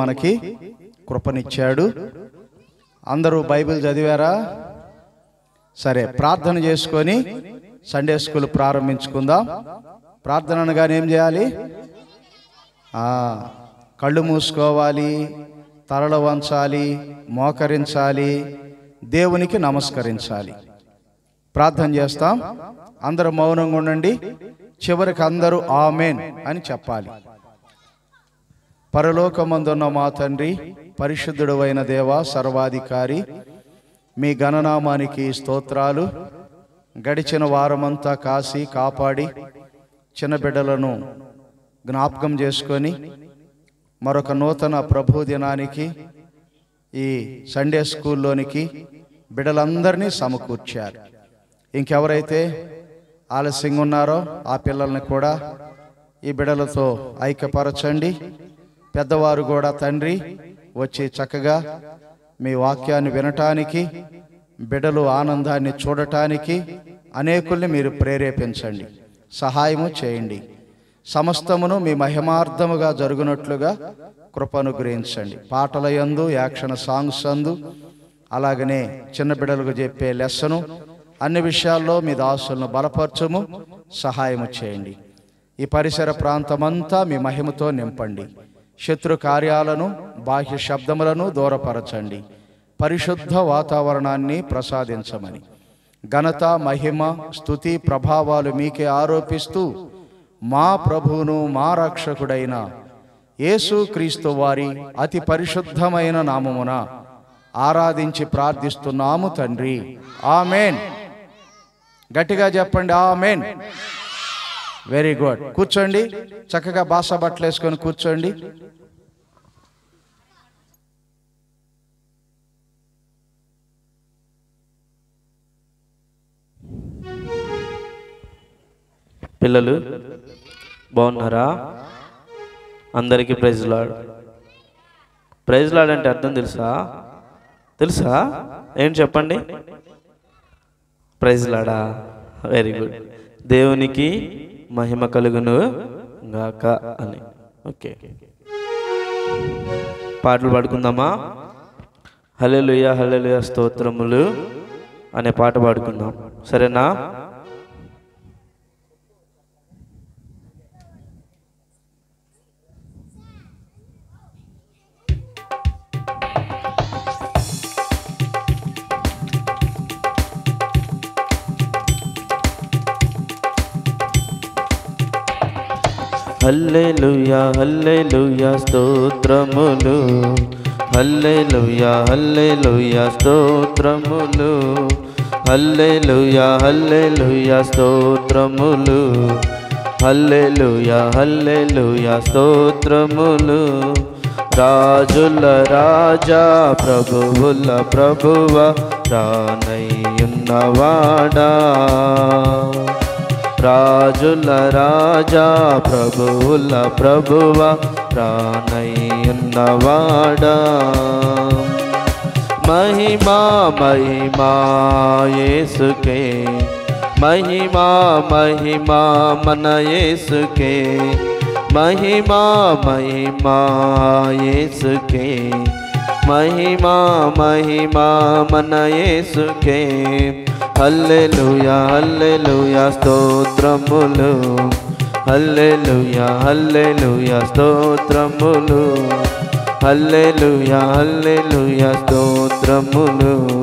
మనకి కృపనిచ్చాడు. అందరూ బైబిల్ చదివారా? సరే ప్రార్థన చేసుకొని సండే స్కూల్ ప్రారంభించుకుందాం. ప్రార్థన అనగానే ఏం చేయాలి? కళ్ళు మూసుకోవాలి తలలు వంచాలి మోకరించాలి దేవునికి నమస్కరించాలి. ప్రార్థన చేస్తాం. అందరూ మౌనంగా ఉండండి. చివరికి అందరూ ఆమెన్ అని చెప్పాలి. పరలోకమందున్న మా తండ్రి పరిశుద్ధుడు అయిన దేవ సర్వాధికారి మీ గణనామానికి స్తోత్రాలు. గడిచిన వారమంతా కాసి కాపాడి చిన్న బిడ్డలను జ్ఞాపకం చేసుకొని మరొక నూతన ప్రభు దినానికి ఈ సండే స్కూల్లోనికి బిడ్డలందరినీ సమకూర్చారు. ఇంకెవరైతే ఆలస్యంగా ఉన్నారో ఆ పిల్లల్ని కూడా ఈ బిడ్డలతో ఐక్యపరచండి. పెద్దవారు కూడా తండ్రి వచ్చి చక్కగా మీ వాక్యాన్ని వినటానికి బిడలు ఆనందాన్ని చూడటానికి అనేకుల్ని మీరు ప్రేరేపించండి సహాయము చేయండి. సమస్తమును మీ మహిమార్థముగా జరుగునట్లుగా కృపను గ్రహించండి. పాటల యందు యాక్షన్ సాంగ్స్ అందు అలాగనే చిన్న బిడ్డలకు చెప్పే లెస్సను అన్ని విషయాల్లో మీ దాసులను బలపరచము సహాయము చేయండి. ఈ పరిసర ప్రాంతమంతా మీ మహిమతో నింపండి. శత్రు కార్యాలను బాహ్య శబ్దములను దూరపరచండి. పరిశుద్ధ వాతావరణాన్ని ప్రసాదించమని. ఘనత మహిమ స్థుతి ప్రభావాలు మీకే ఆరోపిస్తూ మా ప్రభువును మా రక్షకుడైన యేసుక్రీస్తు వారి అతి పరిశుద్ధమైన నామమున ఆరాధించి ప్రార్థిస్తున్నాము తండ్రి. ఆమెన్. గట్టిగా చెప్పండి ఆమెన్. వెరీ గుడ్ కూర్చోండి. చక్కగా బాస బట్టలు వేసుకొని కూర్చోండి. పిల్లలు బాగున్నారా? అందరికీ ప్రైజ్ లాడ్. ప్రైజ్ లాడ్ అంటే అర్థం తెలుసా? తెలుసా? ఏం చెప్పండి? Praise Lada? వెరీ గుడ్ దేవునికి మహిమ కలుగును గాక అని. ఓకే. పాటలు పాడుకుందామా? హలెలుయ హలెలుయ స్తోత్రములు అనే పాట పాడుకుందాం. సరేనా? హల్లెలుయా హల్లెలుయా స్తోత్రములు. హల్లెలుయా హల్లెలుయా స్తోత్రములు. హల్లెలుయా హల్లెలుయా స్తోత్రములు. హల్లెలుయా హల్లెలుయా స్తోత్రములు. రాజుల రాజా ప్రభువుల ప్రభువ రానయ్యున్నవాడా రాజుల రాజా ప్రభువుల ప్రభువ ప్రాణయున్నవాడా మహిమా మహిమా యేసుకే మహిమా మహిమా మన యేసుకే మహిమా మహిమా యేసుకే మహిమా మహిమా మన యేసుకే హల్లెలూయా హల్లెలూయా స్తోత్రములు. హల్లెలూయా హల్లెలూయా స్తోత్రములు. హల్లెలూయా హల్లెలూయా స్తోత్రములు.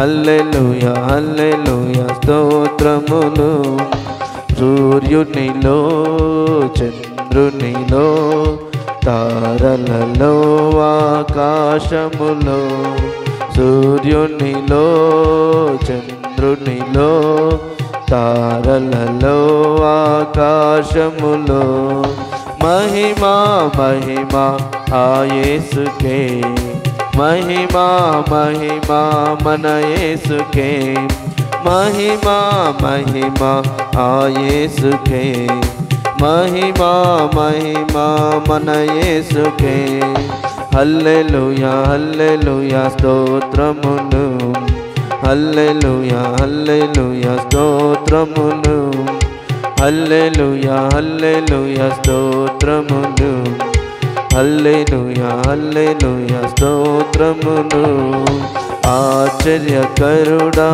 హల్లెలూయా హల్లెలూయా స్తోత్రములు. సూర్యునిలో చంద్రునిలో తారలలో ఆకాశములో. సూర్యునిలో చంద్రునిలో తారలలో ఆకాశములో మహిమా మహిమా ఆయేసుకే మహిమా మహిమా మన యేసుకే మహిమా మహిమా ఆయేసుకే మహిమా మహిమా మన యేసుకే హల్లెలూయా హల్లెలూయా స్తోత్రములు హల్లెలూయా హల్లెలూయా స్తోత్రములు. హల్లెలూయా హల్లెలూయా స్తోత్రములు. హల్లెలూయా హల్లెలూయా స్తోత్రములు. ఆశ్చర్యకరుడా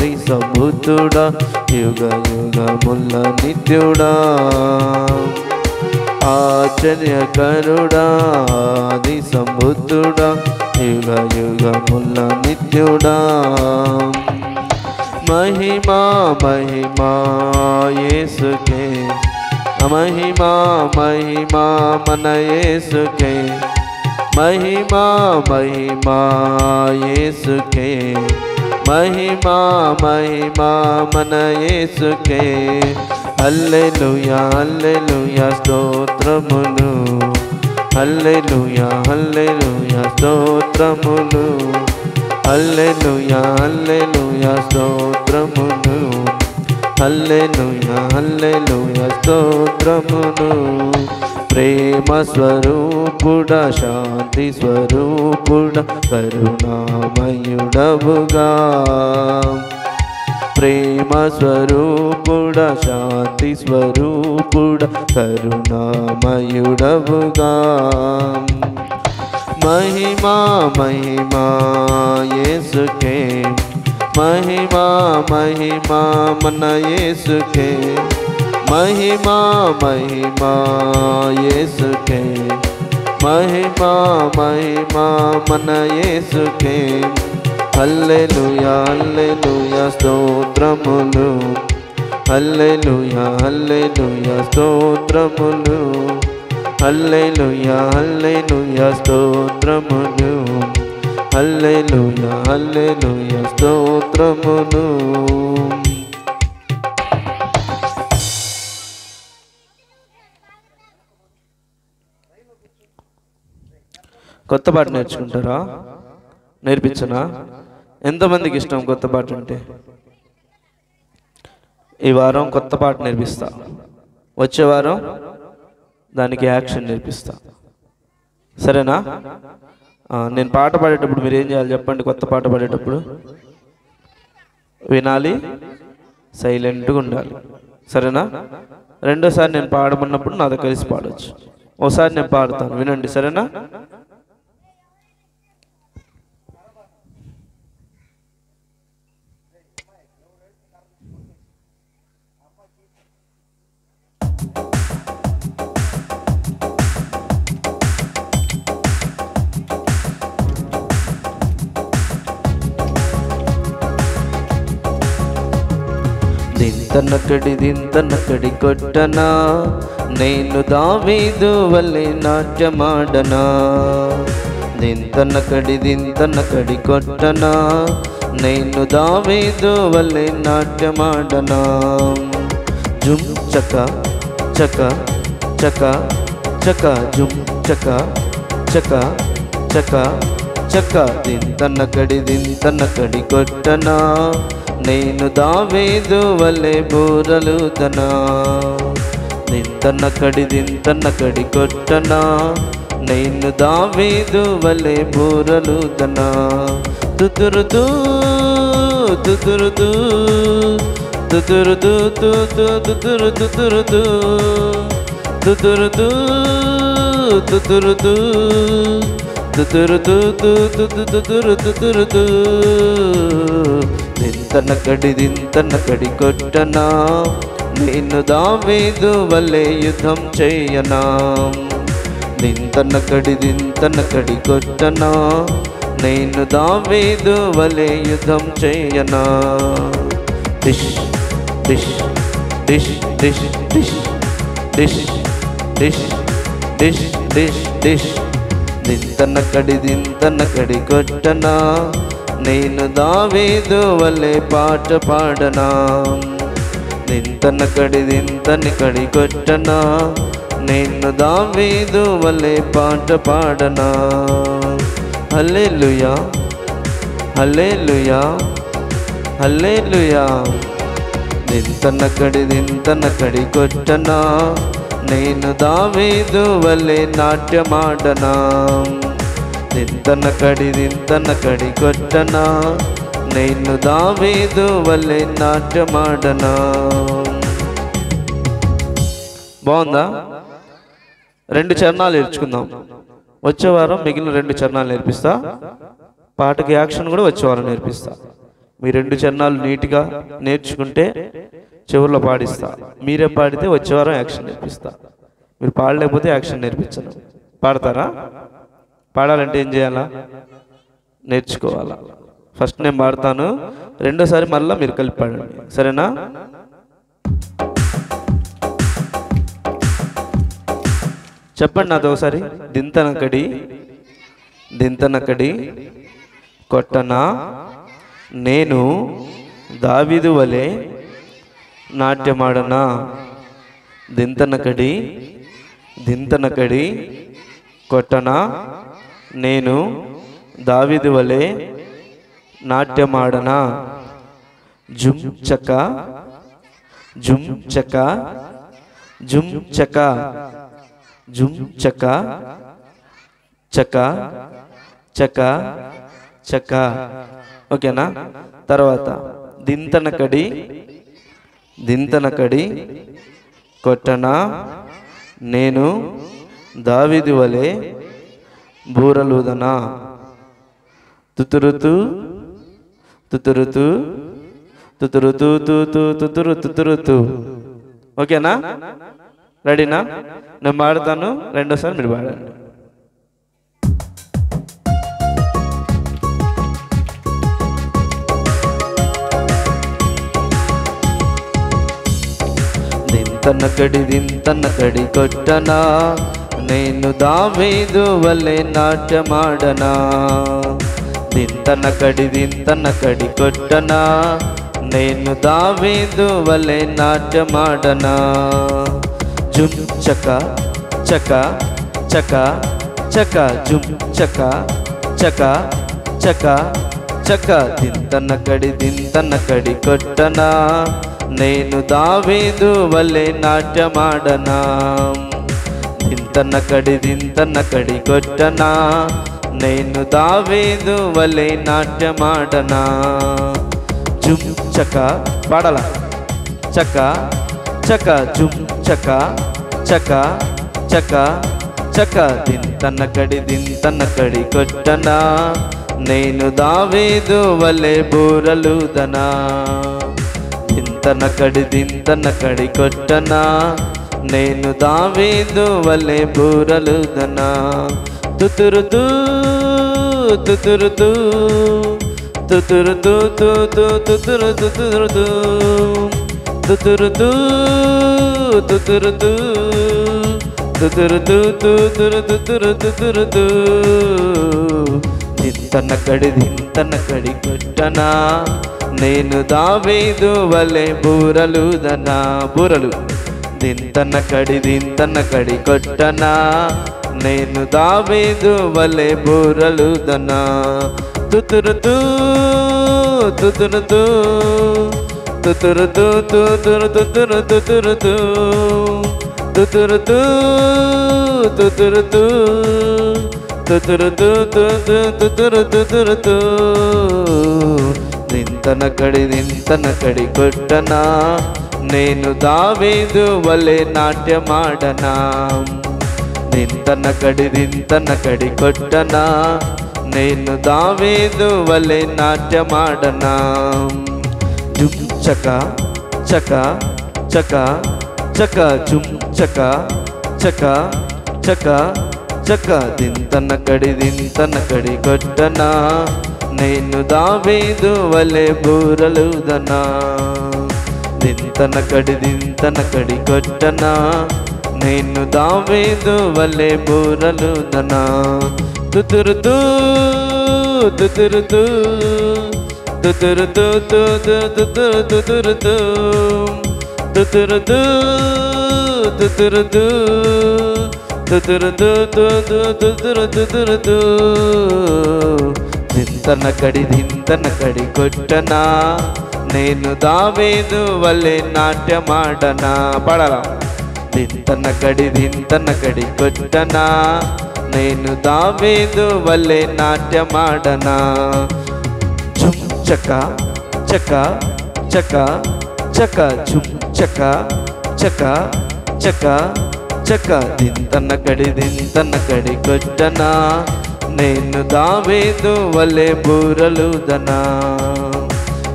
ది సంబుద్ధుడా యుగ యుగముల నిత్యుడా. ఆశ్చర్యకరుడా ది యుగ యుగముల నిత్యుడా महिमा महिमा ये सुखे महिमा महिमा, मन ये सुखे महिमा महिमा ये सुखे महिमा महिमा, मन येसु के अल्लेलुया स्तोत्र स्तोत्रमुनु। హల్లెలూయా హల్లెలూయా స్తోత్రములు. హల్లెలూయా హల్లెలూయా స్తోత్రములు. హల్లెలూయా హల్లెలూయా స్తోత్రములు. ప్రేమ స్వరూపుడ శాంతి స్వరూపుడ కరుణామయుడవుగా. प्रेम स्वरूपुड शांति स्वरूपुड करुणामयुडवगा महिमा महिमा ये सुखे महिमा महिमा, मन येसु के महिमा महिमा ये सुखे महिमा महिमा, मन येसु के హల్లెలుయా హల్లెలుయా స్తోత్రములు. హల్లెలుయా హల్లెలుయా స్తోత్రములు. హల్లెలుయా హల్లెలుయా స్తోత్రములు. హల్లెలుయా హల్లెలుయా స్తోత్రములు. కొత్త పాట నేర్చుకుంటారా? నేర్పించనా? ఎంతమందికి ఇష్టం కొత్త పాట అంటే ఈ వారం కొత్త పాట నేర్పిస్తా. వచ్చే వారం దానికి యాక్షన్ నేర్పిస్తా. సరేనా? నేను పాట పాడేటప్పుడు మీరు ఏం చేయాలి చెప్పండి కొత్త పాట పాడేటప్పుడు? వినాలి సైలెంట్గా ఉండాలి. సరేనా? రెండోసారి నేను పాడమన్నప్పుడు నాతో కలిసి పాడవచ్చు ఒకసారి నేను పాడతాను. వినండి సరేనా? దింతనకడి దింతనకడి కొట్టనా? నేను దావీదు వల్లే నాట్యమాడనా? దింతనకడి దింతనకడి కొట్టనా? నేను దావీదు వల్లే నాట్యమాడనా? జుమ్ చక చక చక చక జుమ్ చక చక చక చక. దింతనకడి దింతనకడి కొట్టనా? నేను దావేదు వలె బూరలుదనా? నింతన్న కడి దింతన్న కడి కొట్టనా? నేను దావేదు వలె బూరలుదనా? దుదురుదు దుదురుదు దుదురుదు దుదు దుదురు దుదురుదు. దుదురుదు దుదురుదు దుదురుదు దుదురుదు దుదురుదు. దింతనకడి దింతనకడి కొట్టనా? నేను దావేదు వలె యుద్ధం చేయనా? దింతనకడి దింతనకడి కొట్టనా? నేను దావేదు వలె యుద్ధం చేయనా? డిష్ డిష్ డిష్ డిష్ డిష్ డిష్ డిష్ డిష్ డిష్ డిష్ దింతనకడి దింతనకడి కొట్టనా? నేను దావేదు వల్లే పాట పాడనా? నింతన కడి దింతని కడి కొట్టనా? నేను దావేదు వల్లే పాట పాడనా? Hallelujah hallelujah hallelujah. నింతన కడి దింతన కడి కొట్టనా? నేను దావేదు వల్లే నాట్యమాడనా? దింతనకడి దింతనకడి కొట్టనా నేను దావీదు వల్లే నాట్యమాడనా బాగుందా రెండు చరణాలు నేర్చుకుందాం వచ్చే వారం మిగిలిన రెండు చరణాలు నేర్పిస్తా. పాటకి యాక్షన్ కూడా వచ్చే వారం నేర్పిస్తా. మీ రెండు చరణాలు నీట్గా నేర్చుకుంటే చివరిలో పాడిస్తా. మీరే పాడితే వచ్చే వారం యాక్షన్ నేర్పిస్తా. మీరు పాడలేకపోతే యాక్షన్ నేర్పించను. పాడతారా? పాడాలంటే ఏం చేయాలా? నేర్చుకోవాలా. ఫస్ట్ నేను పాడతాను. రెండోసారి మళ్ళీ మీరు కలిపి పాడండి. సరేనా? చెప్పండి నాతో ఒకసారి. దింతనకడి దింతనకడి కొట్టనా? నేను దావిదు వలె నాట్యమాడనా? దింతనకడి దింతనకడి కొట్టనా? నేను దావిది వలె నాట్యమాడనా? జుమ్ చక జుమ్ చక జుమ్ చక జుమ్ చక చక చక చక. ఓకేనా? తర్వాత దింతనకడి దింతనకడి కొట్టనా? నేను దావిది వలె బూరలుదనా తుతురుతు తుతురుతు తుతురుతు తు తుతురు తుతురుతు ఓకేనా రెడీనా నేను పాడతాను రెండోసారి మీరు పాడండి దింతనకడి దింతనకడి కొట్టనా నేను దావేదు వలె నాట్యమాడనా? దింతనకడి దింతనకడి కొట్టనా? నేను దావేదు వలె నాట్యమాడనా? జుమ్ చక చక చక చక జుమ్ చక చక చక చక. దింతన కడి దింతన కడి కొట్టనా? నేను దావీదు వలె నాట్యమాడనా? దింతనకడి దింతనకడి కొట్టనా నేను దావేదు వలె నాట్యమాడనా? జుమ్ చక పడల. చక చక జుమ్ చక చక చక చక. దింతనకడి దింతనకడి కొట్టనా నేను దావేదు వలె బూరలుదనా? దింతనకడి దింతనకడి కొట్టనా నేను దావీదు వలె బూరలుదనా. తుతురుతూ తుతురుతూ తుతురుతూ తు తు తుతురు తుతురుతూ తుతురుతూ తుతురుతూ తుతురుతూ తుతురు తుతురు తుతురుతూ. దింతనకడి దింతనకడి కొట్టనా. నేను దావేదు వలె బూరలుదనా. బూరలు. దింతన కడి దింతన కడి కొట్టనా? నేను దావేదు వలె బూరలుదనా? తుతురుతూ తుతురుతూ తుతురుతూ తుతురు తుతురు తుతురుతూ తుతురుతూ తుతురుతూ తుతురుతూ తుతురు తుతురుతూ. దింతనకడి దింతనకడి కొట్టనా? నేను దావేదు వలె నాట్యమాడనా? నింతన దింతనకడి దింతనకడి కొట్టనా? నేను దావేదు వలె నాట్యమాడనా? జుం చక చక చక చక జుం చక చక చక చక. దింతన దింతనకడి దింతనకడి కొట్టనా? నేను దావేదు వలె బూరలుదనా? దింతన కడి దింతన కడి కొట్టనా? నేను దావేదు వలె బూరలుదనా? తుతురుతూ తుతురుతూ తుతురుతూ తుతురు తుతురుతూ తుతురుతూ తుతురుతూ తుతురుతూ తుతురు కడి దింతన కడి కొట్టనా? నేను దావేదు వల్లే నాట్యమాడనా? పడలా? దింతన కడి దింతన కడి కొట్టనా? నేను దావేదు వల్లే నాట్యమాడనా? చుం చక చక చక చక చుం చక చక చక చక. దింతన కడి దింతన కడి కొట్టనా? నేను దావేదు వల్లే బూరలు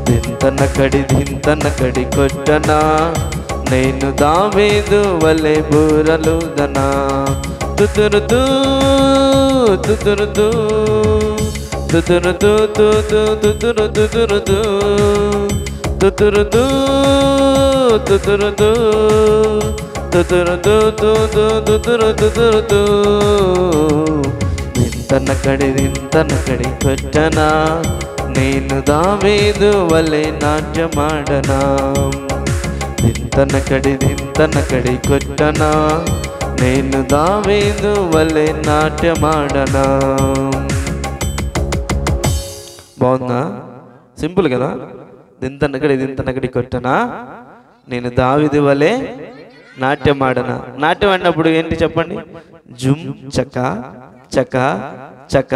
దనా దింతన్న కడి దింతన్న కడి కొట్టనా? నేను దావేదు వలె బూరలుదనా? దనా తుతురుతూ తుతురుతూ తుతురుతూ తుతు తుతురు తుతురుతూ తుతురుతూ తుతురుతూ తుతురుతూ తుతు తుతురు తుతురుతూ. దింతన కడి దింతన కడి కొట్టనా? నేను దావేదు వలె నాట్యమాడనా? దింతన కడి దింతన కడి కొట్టనా? నేను దావేదు వలె నాట్యమాడనా? బాగుందా? సింపుల్ కదా? దింతనకడి దింతనకడి కొట్టనా? నేను దావిది వలె నాట్యం ఆడనా నాట్యం ఆడినప్పుడు ఏంటి చెప్పండి? జుమ్ చక చక చక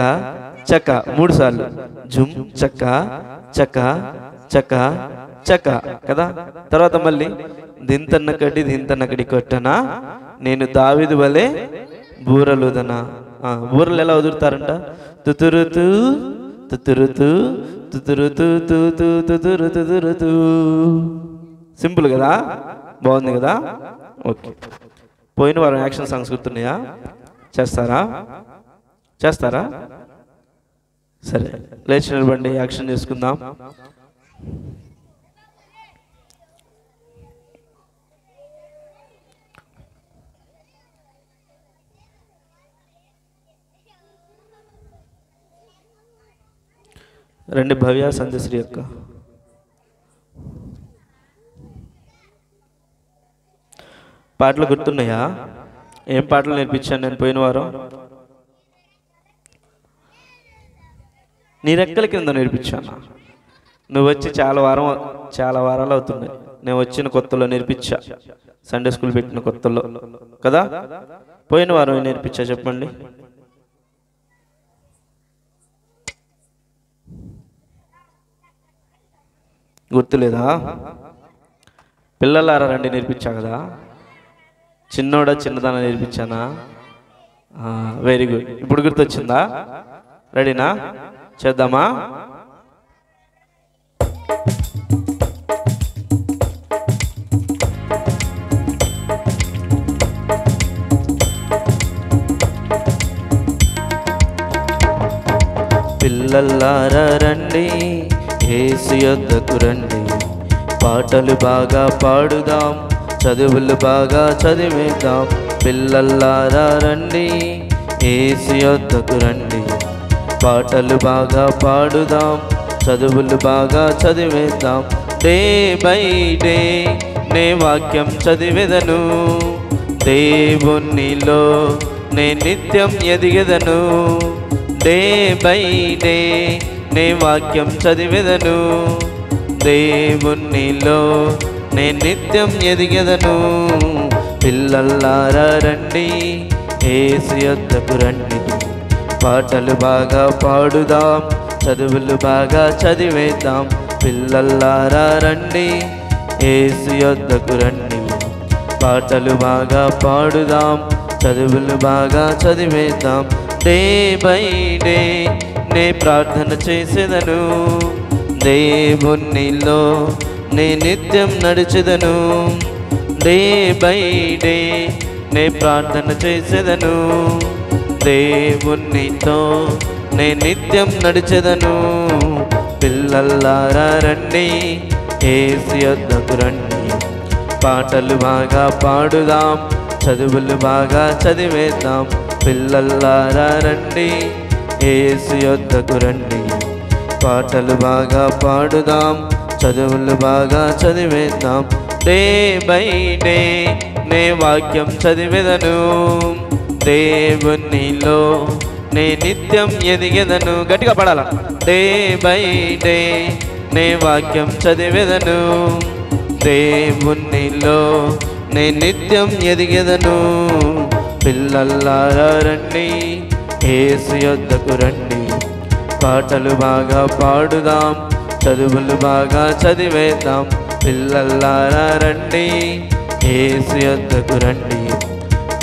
చక మూడు సార్లు. జుమ్ చక చక చక చక కదా? తర్వాత మళ్ళీ దింతన్నకడి దింతన్నకడి కొట్టనా నేను దావిది వలె బూరలుదనా. బూరలు ఎలా వదులుతారంట తుతురుతూ తుతురుతూ తుతురుతూ తుతు తుతురు తుతురుతూ. సింపుల్ కదా? బాగుంది కదా? ఓకే. పోయిన వారం యాక్షన్ సాంగ్స్ గుర్తున్నాయా? చేస్తారా? చేస్తారా? సరే లేచి నిలబండి యాక్షన్ చేసుకుందాం రండి భవ్య సంధ్యశ్రీ యొక్క పాటలు గుర్తున్నాయా? ఏం పాటలు నేర్పించాను నేను పోయిన వారం? నీ రెక్కల కింద నేర్పించాను నువ్వు వచ్చి చాలా వారం చాలా వారాలు అవుతున్నాయి నేను వచ్చిన కొత్తలో నేర్పించా. సండే స్కూల్ పెట్టిన కొత్తలో. కదా? పోయిన వారం నేర్పించా చెప్పండి? గుర్తులేదా? పిల్లలారా రండి నేర్పించా కదా? చిన్నోడా చిన్నదాన నేర్పించానా? వెరీ గుడ్ ఇప్పుడు గుర్తొచ్చిందా? రెడీనా చేద్దామా? పిల్లల్లారా రండి ఏసు యొద్దకు రండి. పాటలు బాగా పాడుదాం చదువులు బాగా చదివేద్దాం. పిల్లల్లారా రండి ఏసు యొద్దకు రండి. పాటలు బాగా పాడుదాం చదువులు బాగా చదివేద్దాం. డే బై డే నే వాక్యం చదివేదను. దేవునిలో నే నిత్యం ఎదిగెదను. డే బై డే నే వాక్యం చదివెదను. దేవునిలో నే నిత్యం ఎదిగెదను. పిల్లల్లారా రండి ఏసు యొద్దకు రండి. పాటలు బాగా పాడుదాం చదువులు బాగా చదివేద్దాం. పిల్లల్లారా రండి ఏసు యొద్దకు రండి. పాటలు బాగా పాడుదాం చదువులు బాగా చదివేద్దాం. డే బై డే నే ప్రార్థన చేసేదను. దేవునిలో నే నిత్యం నడిచెదను. డే బై డే నే ప్రార్థన చేసేదను. దేవునితో నే నిత్యం నడిచెదను. పిల్లల్లారా రండి ఏసి వద్దకు రండి. పాటలు బాగా పాడుదాం చదువులు బాగా చదివేద్దాం. పిల్లల్లారా రండి ఏసు యొద్దకు రండి. పాటలు బాగా పాడుదాం చదువులు బాగా చదివేద్దాం. డే బై డే నే వాక్యం చదివేదను. దేవునిలో నే నిత్యం ఎదిగెదను. గట్టిగా పడాల? డే బై డే నే వాక్యం చదివేదను. దేవునిలో నే నిత్యం ఎదిగెదను. పిల్లల్లారా రండి ఏసు యొద్దకు రండి. పాటలు బాగా పాడుదాం చదువులు బాగా చదివేద్దాం. పిల్లల్లారా రండి ఏసు యొద్దకు రండి.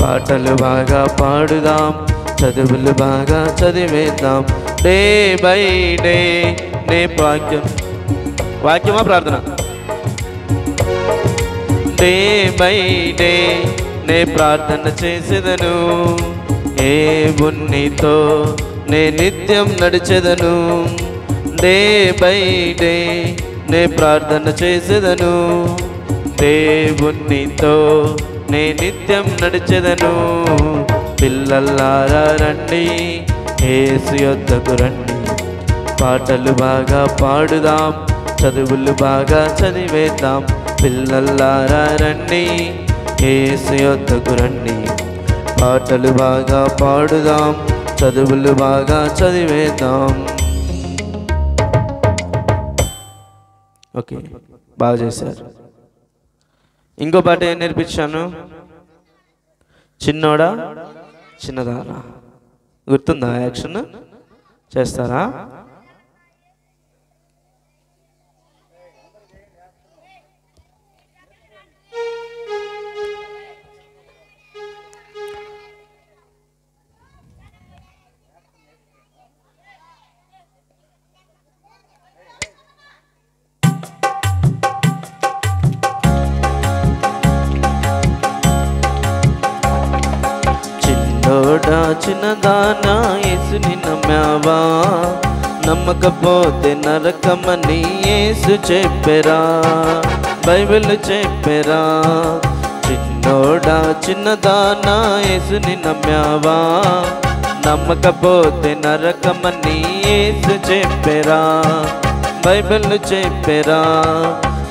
పాటలు బాగా పాడుదాం చదువులు బాగా చదివేద్దాం. డే బై డే నే వాక్యం. వాక్యమా ప్రార్థన? డే బై డే నే ప్రార్థన చేసేదను. ఏ బున్నితో నే నిత్యం నడిచెదను. డే బై డే నే ప్రార్థన చేసేదను. దేవునితో నే నిత్యం నడిచెదను. పిల్లల్లారా రండి ఏసు యొద్దకు రండి. పాటలు బాగా పాడుదాం చదువులు బాగా చదివేద్దాం. పిల్లల్లారా రండి ఏసు యొద్దకు రండి. పాటలు బాగా పాడుదాం చదువులు బాగా చదివేద్దాం. ఓకే బాగా చేశారు. ఇంకో పాట ఏం నేర్పించాను? చిన్నోడా? చిన్నదారా గుర్తుందా యాక్షన్? చేస్తారా? నరకమని యేసు చెప్పెరా బైబిల్ చెప్పెరా. చిన్నోడా చిన్నదానా యేసుని నమ్మావా? నమ్మకపోతే నరకమని యేసు చెప్పెరా బైబిల్ చెప్పెరా.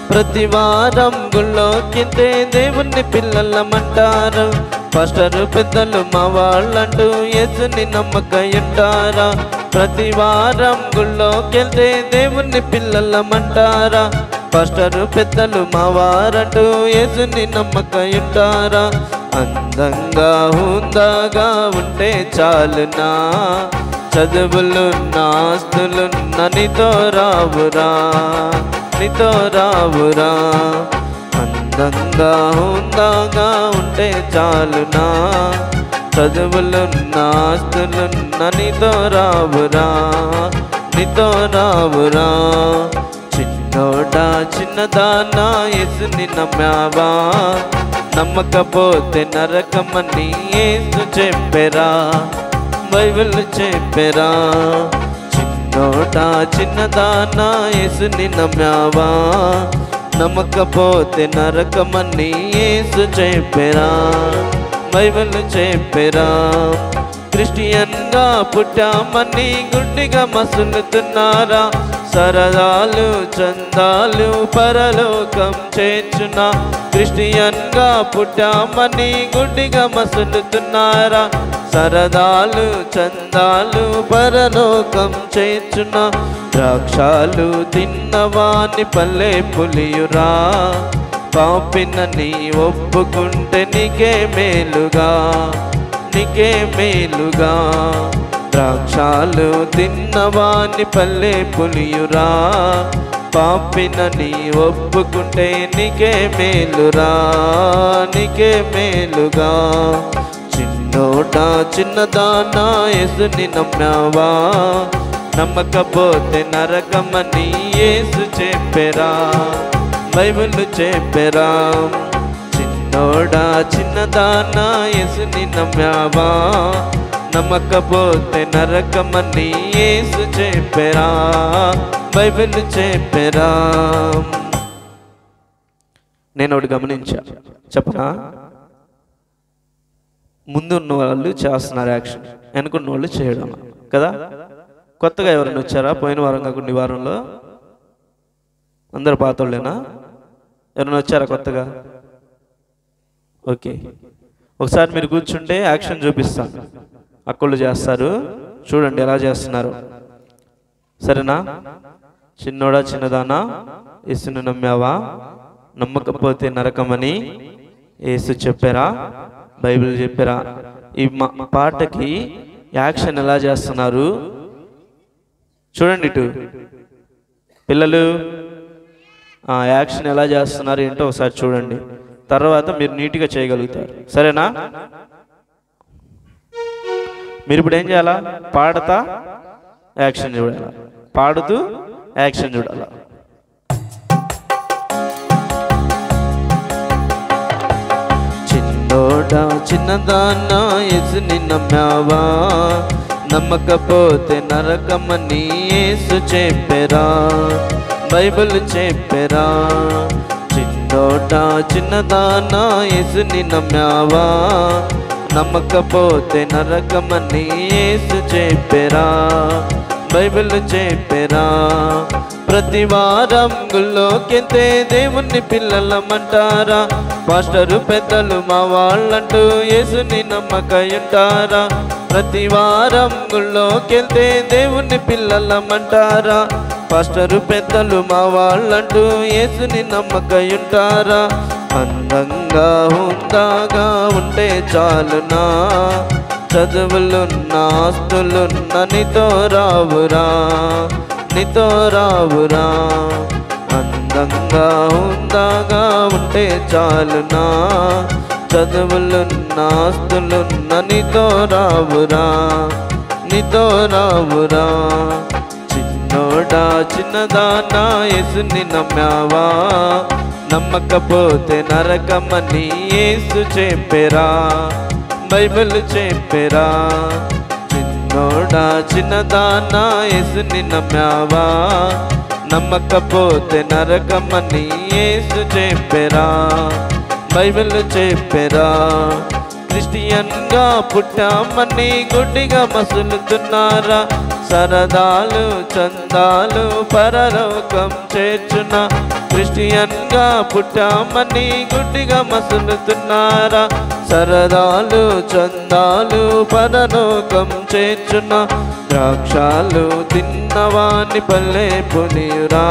ప్రతి వారం గుళ్ళోకింటే దేవుణ్ణి పిల్లలమంటారు. పాస్టరు పెద్దలు మా వాళ్ళంటూ యేసుని నమ్మకయుంటారా? ప్రతి వారం గుళ్ళోకెళ్తే దేవుణ్ణి పిల్లలమంటారా? పాస్టరు పెద్దలు మా వారంటూ యేసుని నమ్మకయుంటారా? అందంగా హుందాగా ఉంటే చాలునా? చదువులు నాస్తులు నీతో రావురా? నీతో రావురా? అందంగా హుందాగా ఉంటే చాలునా? చదువులు నాస్తులు నీతో రావురా నీతో రావురా. చిన్నోడా చిన్నదానా యేసుని నమ్మావా? నమ్మకపోతే నరకమని యేసు చెప్పెరా బైబిల్ చెప్పెరా. చిన్నోడా చిన్నదానా యేసుని నమ్మావా? నమ్మకపోతే నరకమని యేసు చెప్పెరా. బైబిల్ చెప్పెరా. క్రిస్టియన్గా పుట్టామని గుడ్డిగా మసులుతున్నారా. సరదాలు చందాలు పరలోకం చేర్చున. క్రిస్టియన్గా పుట్టామని గుడ్డిగా మసులుతున్నారా. సరదాలు చందాలు పరలోకం చేర్చున. ద్రాక్షాలు తిన్నవాని పల్లె పులియురా. పాపిన నీ ఒప్పుకుంటే నీకే మేలుగా నీకే మేలుగా. ద్రాక్షాలు తిన్నవాని పల్లె పులియురా పాపిన నీ ఒప్పుకుంటే నీకే మేలురా నీకే మేలుగా. చిన్నోట చిన్నదానా యేసుని నమ్మావా నమ్మకపోతే నరకమని యేసు చెప్పెరా. బైబిల్ చెప్పెరా. చిన్నోడా చిన్నదానా యేసుని నమ్మావా? నమ్మకపోతే నరకమని యేసు చెప్పెరా. బైబిల్ చెప్పెరా. నేను ఒకటి గమనించా. చెప్పనా? ముందున్న వాళ్ళు చేస్తున్నారు యాక్షన్. వెనుకున్న వాళ్ళు చేయడం. కదా? కొత్తగా ఎవరైనా వచ్చారా? పోయిన వారం కాకుండా ఈ వారంలో? అందరు పాతోళ్ళేనా? ఎవరైనా వచ్చారా కొత్తగా? ఓకే. ఒకసారి మీరు కూర్చుంటే యాక్షన్ చూపిస్తాను. అక్కళ్ళు చేస్తారు. చూడండి ఎలా చేస్తున్నారు. సరేనా? చిన్నోడా చిన్నదానా? యేసును నమ్మావా? నమ్మకపోతే నరకమని యేసు చెప్పారా? బైబిల్ చెప్పారా? ఈ మా పాటకి యాక్షన్ ఎలా చేస్తున్నారు? చూడండి ఇటు. పిల్లలు యాక్షన్ ఎలా చేస్తున్నారు ఏంటో ఒకసారి చూడండి. తర్వాత మీరు నీట్గా చేయగలుగుతారు. సరేనా? మీరు ఇప్పుడు ఏం చేయాలా? పాడతా యాక్షన్ చూడాలా. పాడుతూ యాక్షన్ చూడాలా. చిన్నోడా చిన్నదాన్న యేసుని నమ్మావా? నమ్మకపోతే నరకమని ఏసు చెప్పెరా? బైబిల్ చెప్పెరా. చిన్నోట చిన్నదానా యేసుని నమ్మావా? నమ్మకపోతే నరకమని యేసు చెప్పెరా. బైబిల్ చెప్పెరా. ప్రతి వారం గుళ్ళోకెతే దేవుణ్ణి పిల్లలమంటారా? పాస్టరు పెద్దలు మా వాళ్ళంటూ యేసుని నమ్మకయుంటారా? ప్రతి వారం గుళ్ళోకెళ్తే దేవుణ్ణి పిల్లలమంటారా? పాస్టరు పెద్దలు మా వాళ్ళంటూ యేసుని నమ్మకయుంటారా? అందంగా హుందాగా ఉంటే చాలునా? చదువులున్న ఆస్తులున్న నీతో రావురా నీతో రావురా? అందంగా హుందాగా ఉంటే చాలునా? చదువులున్న ఆస్తులున్న నీతో రావురా నీతో రావురా? నోడా చిన్నదానా యేసుని నమ్మావా? నమ్మకపోతే నరకమని యేసు చెప్పెరా? బైబిల్ చెప్పెరా? చిన్నోడా చిన్నదానా యేసుని నమ్మావా? నమ్మకపోతే నరకమని యేసు చెప్పెరా? బైబిల్ చెప్పెరా? క్రిస్టియన్గా పుట్టామని గుడ్డిగా మసులుతున్నారా? సరదాలు చందాలు పరలోకం చేర్చున క్రిస్టియన్గా పుట్టామని గుడ్డిగా మసులుతున్నారా? సరదాలు చందాలు పరలోకం చేర్చున ద్రాక్షాలు తిన్నవాని పల్లె పునియురా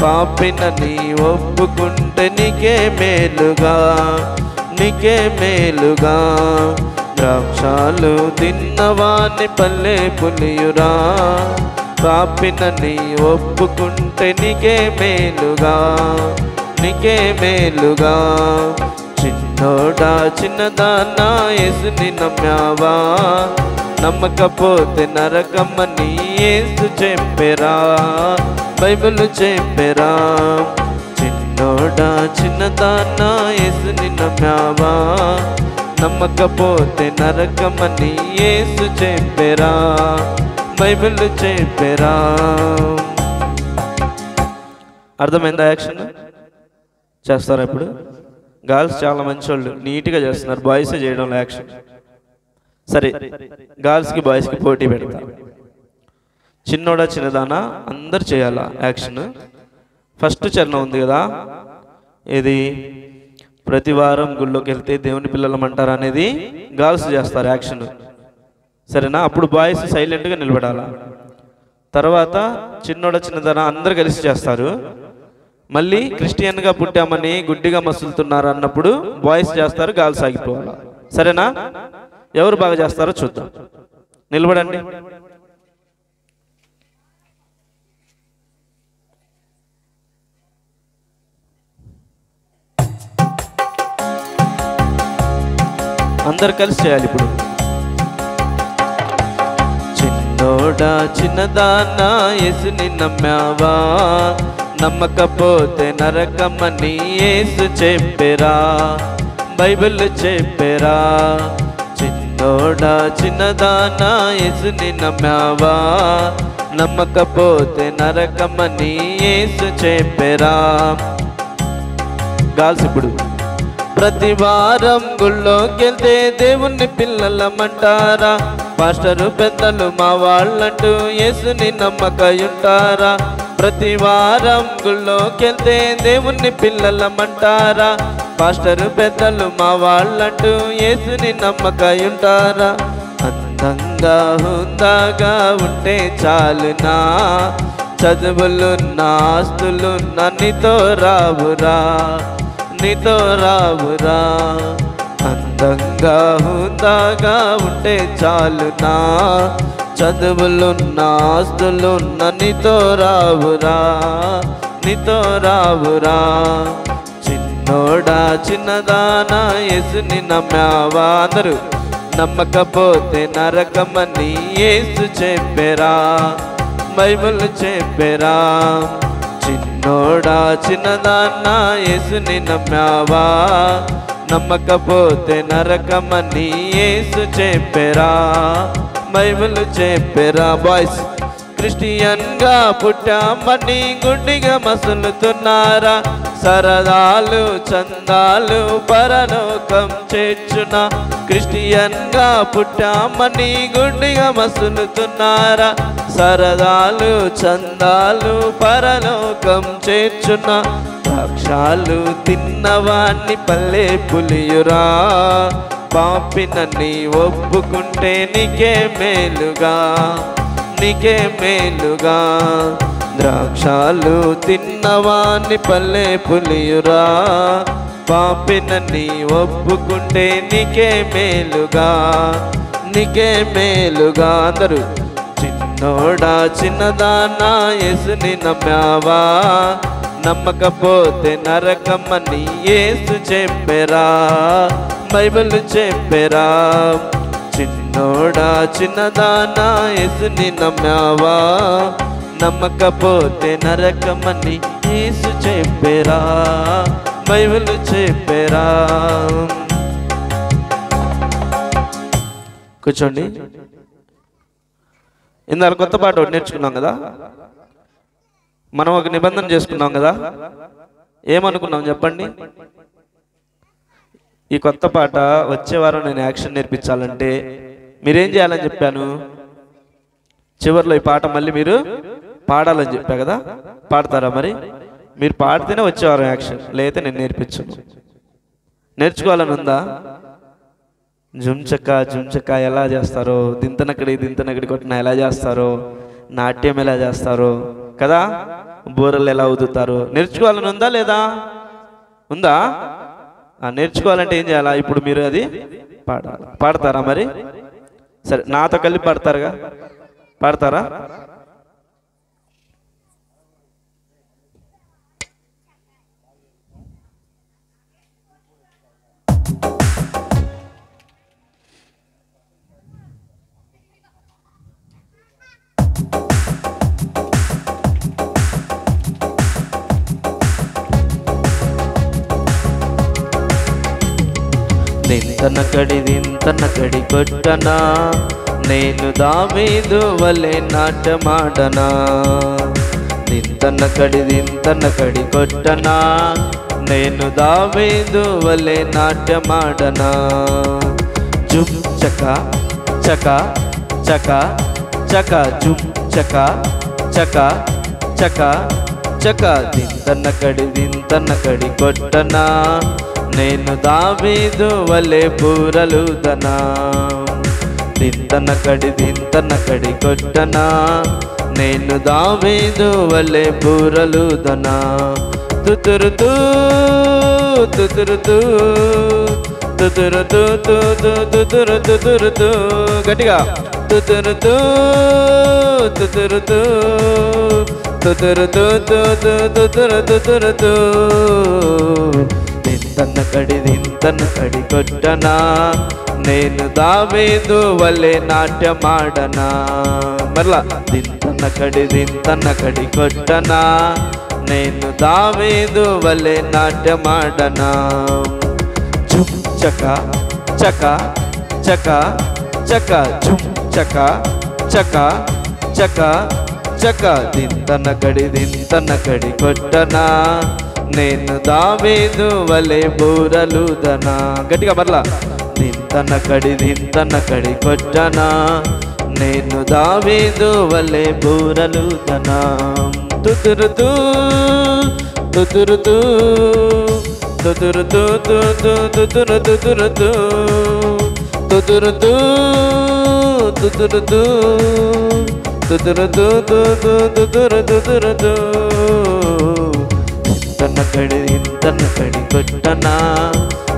పాపినని ఒప్పుకుంటే నీకే మేలుగా. నీకే మేలుగా. ద్రాక్షాలు తిన్నవాని పల్లె పులియురా? పాపినని ఒప్పుకుంటే నీకే మేలుగా. నీకే మేలుగా. చిన్నోడా చిన్నదానా యేసుని నమ్మావా? నమ్మకపోతే నరకమ్మని ఏసు చెప్పెరా. బైబిల్ చెప్పెరా. చిన్నోడా చిన్నదానా యేసుని మ్యావా నమ్మకపోతే నరకమని ఏసు చెప్పెరా బైబిల్ చెప్పెరా. అర్థమైందా యాక్షన్? చేస్తారా ఇప్పుడు? గర్ల్స్ చాలా మంచి వాళ్ళు నీట్గా చేస్తున్నారు బాయ్సే చేయడంలో యాక్షన్. సరే గర్ల్స్కి బాయ్స్కి పోటీ పెడతా. చిన్నోడా చిన్నదానా? అందరు చేయాలా యాక్షన్? ఫస్ట్ చరణం ఉంది కదా? ఇది ప్రతి వారం గుళ్ళోకి వెళ్తే దేవుని పిల్లలం అంటారా అనేది గర్ల్స్ చేస్తారు యాక్షన్. సరేనా? అప్పుడు బాయ్స్ సైలెంట్గా నిలబడాలా? తర్వాత చిన్నోడ చిన్నదన అందరు కలిసి చేస్తారు. మళ్ళీ క్రిస్టియన్గా పుట్టామని గుడ్డిగా మసులుతున్నారు అన్నప్పుడు బాయ్స్ చేస్తారు గాల్స్ ఆగిపోవాలి? సరేనా? ఎవరు బాగా చేస్తారో చూద్దాం. నిలబడండి. అందరు కలిసి చేయాలి ఇప్పుడు. చిన్నోడా చిన్నదానా యేసుని నమ్మావా? నమ్మకపోతే నరకమని యేసు చెప్పెరా? బైబిల్ చెప్పెరా? చిన్నోడా చిన్నదానా యేసుని నమ్మావా? నమ్మకపోతే నరకమని యేసు చెప్పెరా? గాల్స్ ఇప్పుడు. ప్రతి వారం గుళ్ళోకెళ్తే దేవుణ్ణి పిల్లలమంటారా? పాస్టరు పెద్దలు మా వాళ్ళంటూ యేసుని నమ్మకయుంటారా? ప్రతి వారం గుళ్ళోకెళ్తే దేవుణ్ణి పిల్లలమంటారా? పాస్టరు పెద్దలు మా వాళ్ళంటూ యేసుని నమ్మకయుంటారా? అందంగా హుందాగా ఉంటే చాలునా? చదువులున్న ఆస్తులున్న నీతో రావురా? నీతో రావురా అందంగా హుందాగా ఉంటే చాలునా చదువులున్న ఆస్తులున్న నీతో రావురా నీతో రావురా చిన్నోడా చిన్నదానా యేసుని నమ్మావా. అందరూ నమ్మకపోతే నరకమని యేసు చెప్పెరా. బైబుల్ చెప్పెరా. చిన్నోడా చిన్నదాన్న యేసుని నమ్మావా నమ్మకపోతే నరకమని యేసు చెప్పెరా. Bible చెప్పెరా boys. క్రిస్టియన్గా పుట్టామని గుండిగా మసులుతున్నారా. సరదాలు చందాలు పరలోకం చేర్చున క్రిస్టియన్గా పుట్టామని గుండిగా మసులుతున్నారా. సరదాలు చందాలు పరలోకం చేర్చున ద్రాక్షాలు తిన్నవాణ్ణి పల్లె పులియురా. పాపినని ఒప్పుకుంటే నీకే మేలుగా నీకే మేలుగా. ద్రాక్షాలు తిన్నవాణ్ణి పల్లె పులియురా. పాపినని ఒప్పుకుంటే నీకే మేలుగా నీకే మేలుగా. అందరూ చిన్నోడా చిన్నదానా యేసుని నమ్మావా? నమ్మకపోతే నరకమని యేసు చెప్పెరా బైబిల్ చెప్పెరా. చిన్నోడా చిన్నదానా యేసుని నమ్మావా? నమ్మకపోతే నరకమని యేసు చెప్పెరా బైబిల్ చెప్పెరా. కూర్చోండి. ఇందాక కొత్త పాట ఒకటి నేర్చుకున్నాం కదా? మనం ఒక నిబంధన చేసుకున్నాం కదా? ఏమనుకున్నాం చెప్పండి? ఈ కొత్త పాట వచ్చే వారం నేను యాక్షన్ నేర్పించాలంటే మీరేం చేయాలని చెప్పాను? చివరిలో ఈ పాట మళ్ళీ మీరు పాడాలని చెప్పా కదా? పాడతారా మరి? మీరు పాడితేనే వచ్చేవారం యాక్షన్ లేకపోతే నేను నేర్పించను. నేర్చుకోవాలని ఉందా? జుంచక్క జుంచక్క ఎలా చేస్తారో? దింతనక్కడి దింతనక్కడి కొట్టిన ఎలా చేస్తారో? నాట్యం ఎలా చేస్తారో? కదా? బూరలు ఎలా ఊదుతారు? నేర్చుకోవాలని ఉందా లేదా? ఉందా? ఆ, నేర్చుకోవాలంటే ఏం చేయాలా? ఇప్పుడు మీరు అది పాడాలి. పాడతారా మరి? సరే నాతో కలిపి పాడతారుగా? పాడతారా? దింతన కడి దింతన కడి కొట్టనా? నేను దామీదు వలె నాటమాడనా? దింతన కడి దింతన కడి కొట్టనా? నేను దామీదు వలె నాటమాడనా? జుమ్ చక చక చక చక జుమ్ చక చక చక చక. దింతన కడి దింతన కడి కొట్టనా? నేను దావీదు వలె బూరలుదనా? దింతన కడి దింతన కడి కొట్టనా? నేను దావీదు వలె బూరలుదనా? తుతురుతూ తుతురుతూ తుతురుతూ తుతురు తుతురుతూ గట్టిగా. తుతురుతూ తుతురుతూ తుతురుతూ తుతురు తుతురుతూ. దింతన్న కడి దింతన్న కడి కొట్టనా? నేను దావేదు వలె నాట్యమాడనా? మరలా దింతన్న కడి దింతన్న కడి కొట్టనా? నేను దావేదు వలె నాట్యమాడనా? ఝుమ్ చక చక చక చక ఝుమ్ చక చక చక చక. దింతన కడి దింతన కడి కొట్టనా? నేను దావేదు వలె బూరలుదనా గట్టిగా మరలా దింతన కడి దింతన కడి కొట్టనా. నేను దావేదు వలె బూరలుదనా తుదురుతూ తుదురుతూ తుదురుతూ తుదురు తుదురుతూ తుదురుతూ తుదురుతూ తుదురుతూ తుదురు తుదురుతూ కొట్టన కడి ఇంతన కడి కొట్టనా?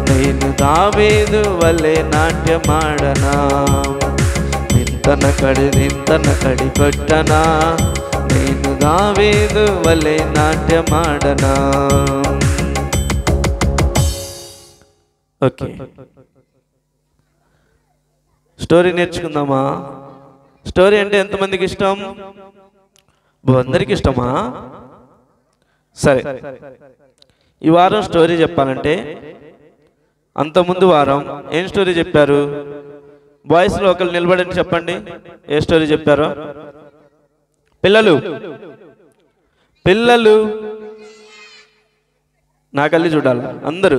నేను దావేదు వలె నాట్యమాడనా? ఇంతన కడి ఇంతన కడి కొట్టనా? నేను దావేదు వలె నాట్యమాడనా? ఓకే. స్టోరీ నేర్చుకుందామా? స్టోరీ అంటే ఎంతమందికి ఇష్టం? అందరికి ఇష్టమా? సరే. ఈ వారం స్టోరీ చెప్పాలంటే అంతకుముందు వారం ఏం స్టోరీ చెప్పారు? బాయ్స్లో ఒకరు నిలబడని చెప్పండి. ఏ స్టోరీ చెప్పారో? పిల్లలు. పిల్లలు. నా కళ్ళి చూడాలి? అందరూ.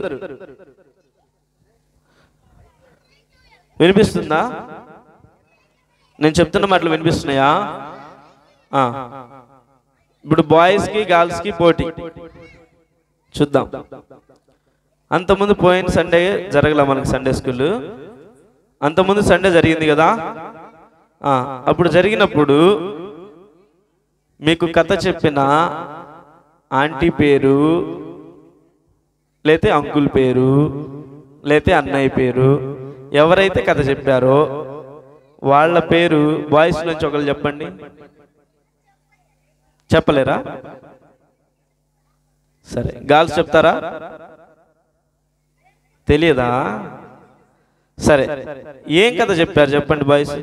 వినిపిస్తుందా? నేను చెప్తున్న మాటలు వినిపిస్తున్నాయా? ఇప్పుడు బాయ్స్కి గర్ల్స్కి పోటీ. చూద్దాం. అంతకుముందు పోయిన సండే జరగల మనకి సండే స్కూల్ అంతకుముందు సండే జరిగింది కదా? అప్పుడు జరిగినప్పుడు మీకు కథ చెప్పిన ఆంటీ పేరు లేతే అంకుల్ పేరు లేతే అన్నయ్య పేరు ఎవరైతే కథ చెప్పారో వాళ్ళ పేరు బాయ్స్ నుంచి ఒకరు చెప్పండి. చెప్పలేరా? సరే గర్ల్స్ చెప్తారా? తెలియదా సరే ఏం కథ చెప్పారు చెప్పండి బాయ్స్?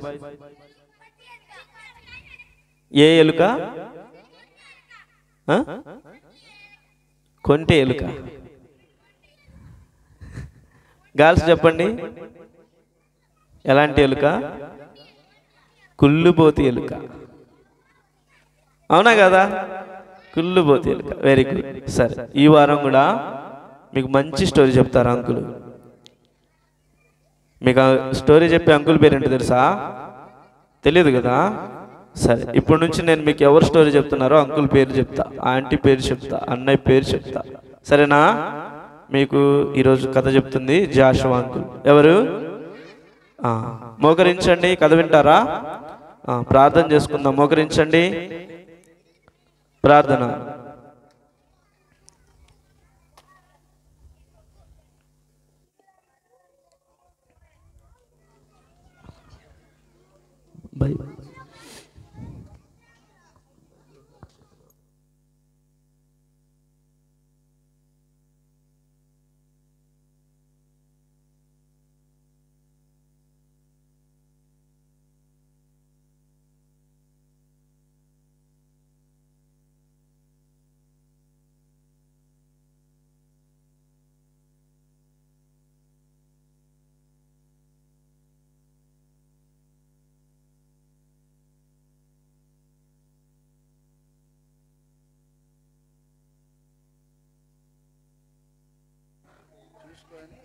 ఏ ఎలుక? కొంటే ఎలుక. గాల్స్ చెప్పండి. ఎలాంటి ఎలుక? కుళ్ళుపోతి ఎలుక. అవునా కదా? కుళ్ళు పోతే వెరీ గుడ్ సరే ఈ వారం కూడా మీకు మంచి స్టోరీ చెప్తారు అంకులు మీకు ఆ స్టోరీ చెప్పే అంకుల్ పేరేంటి తెలుసా? తెలియదు కదా? సరే ఇప్పటి నుంచి నేను మీకు ఎవరు స్టోరీ చెప్తున్నారో అంకుల్ పేరు చెప్తా ఆంటీ పేరు చెప్తా అన్నయ్య పేరు చెప్తా. సరేనా? మీకు ఈరోజు కథ చెప్తుంది జాషువా అంకుల్ ఎవరు? మోకరించండి. కథ వింటారా? ప్రార్థన చేసుకుందాం. మోకరించండి. ప్రార్థన బై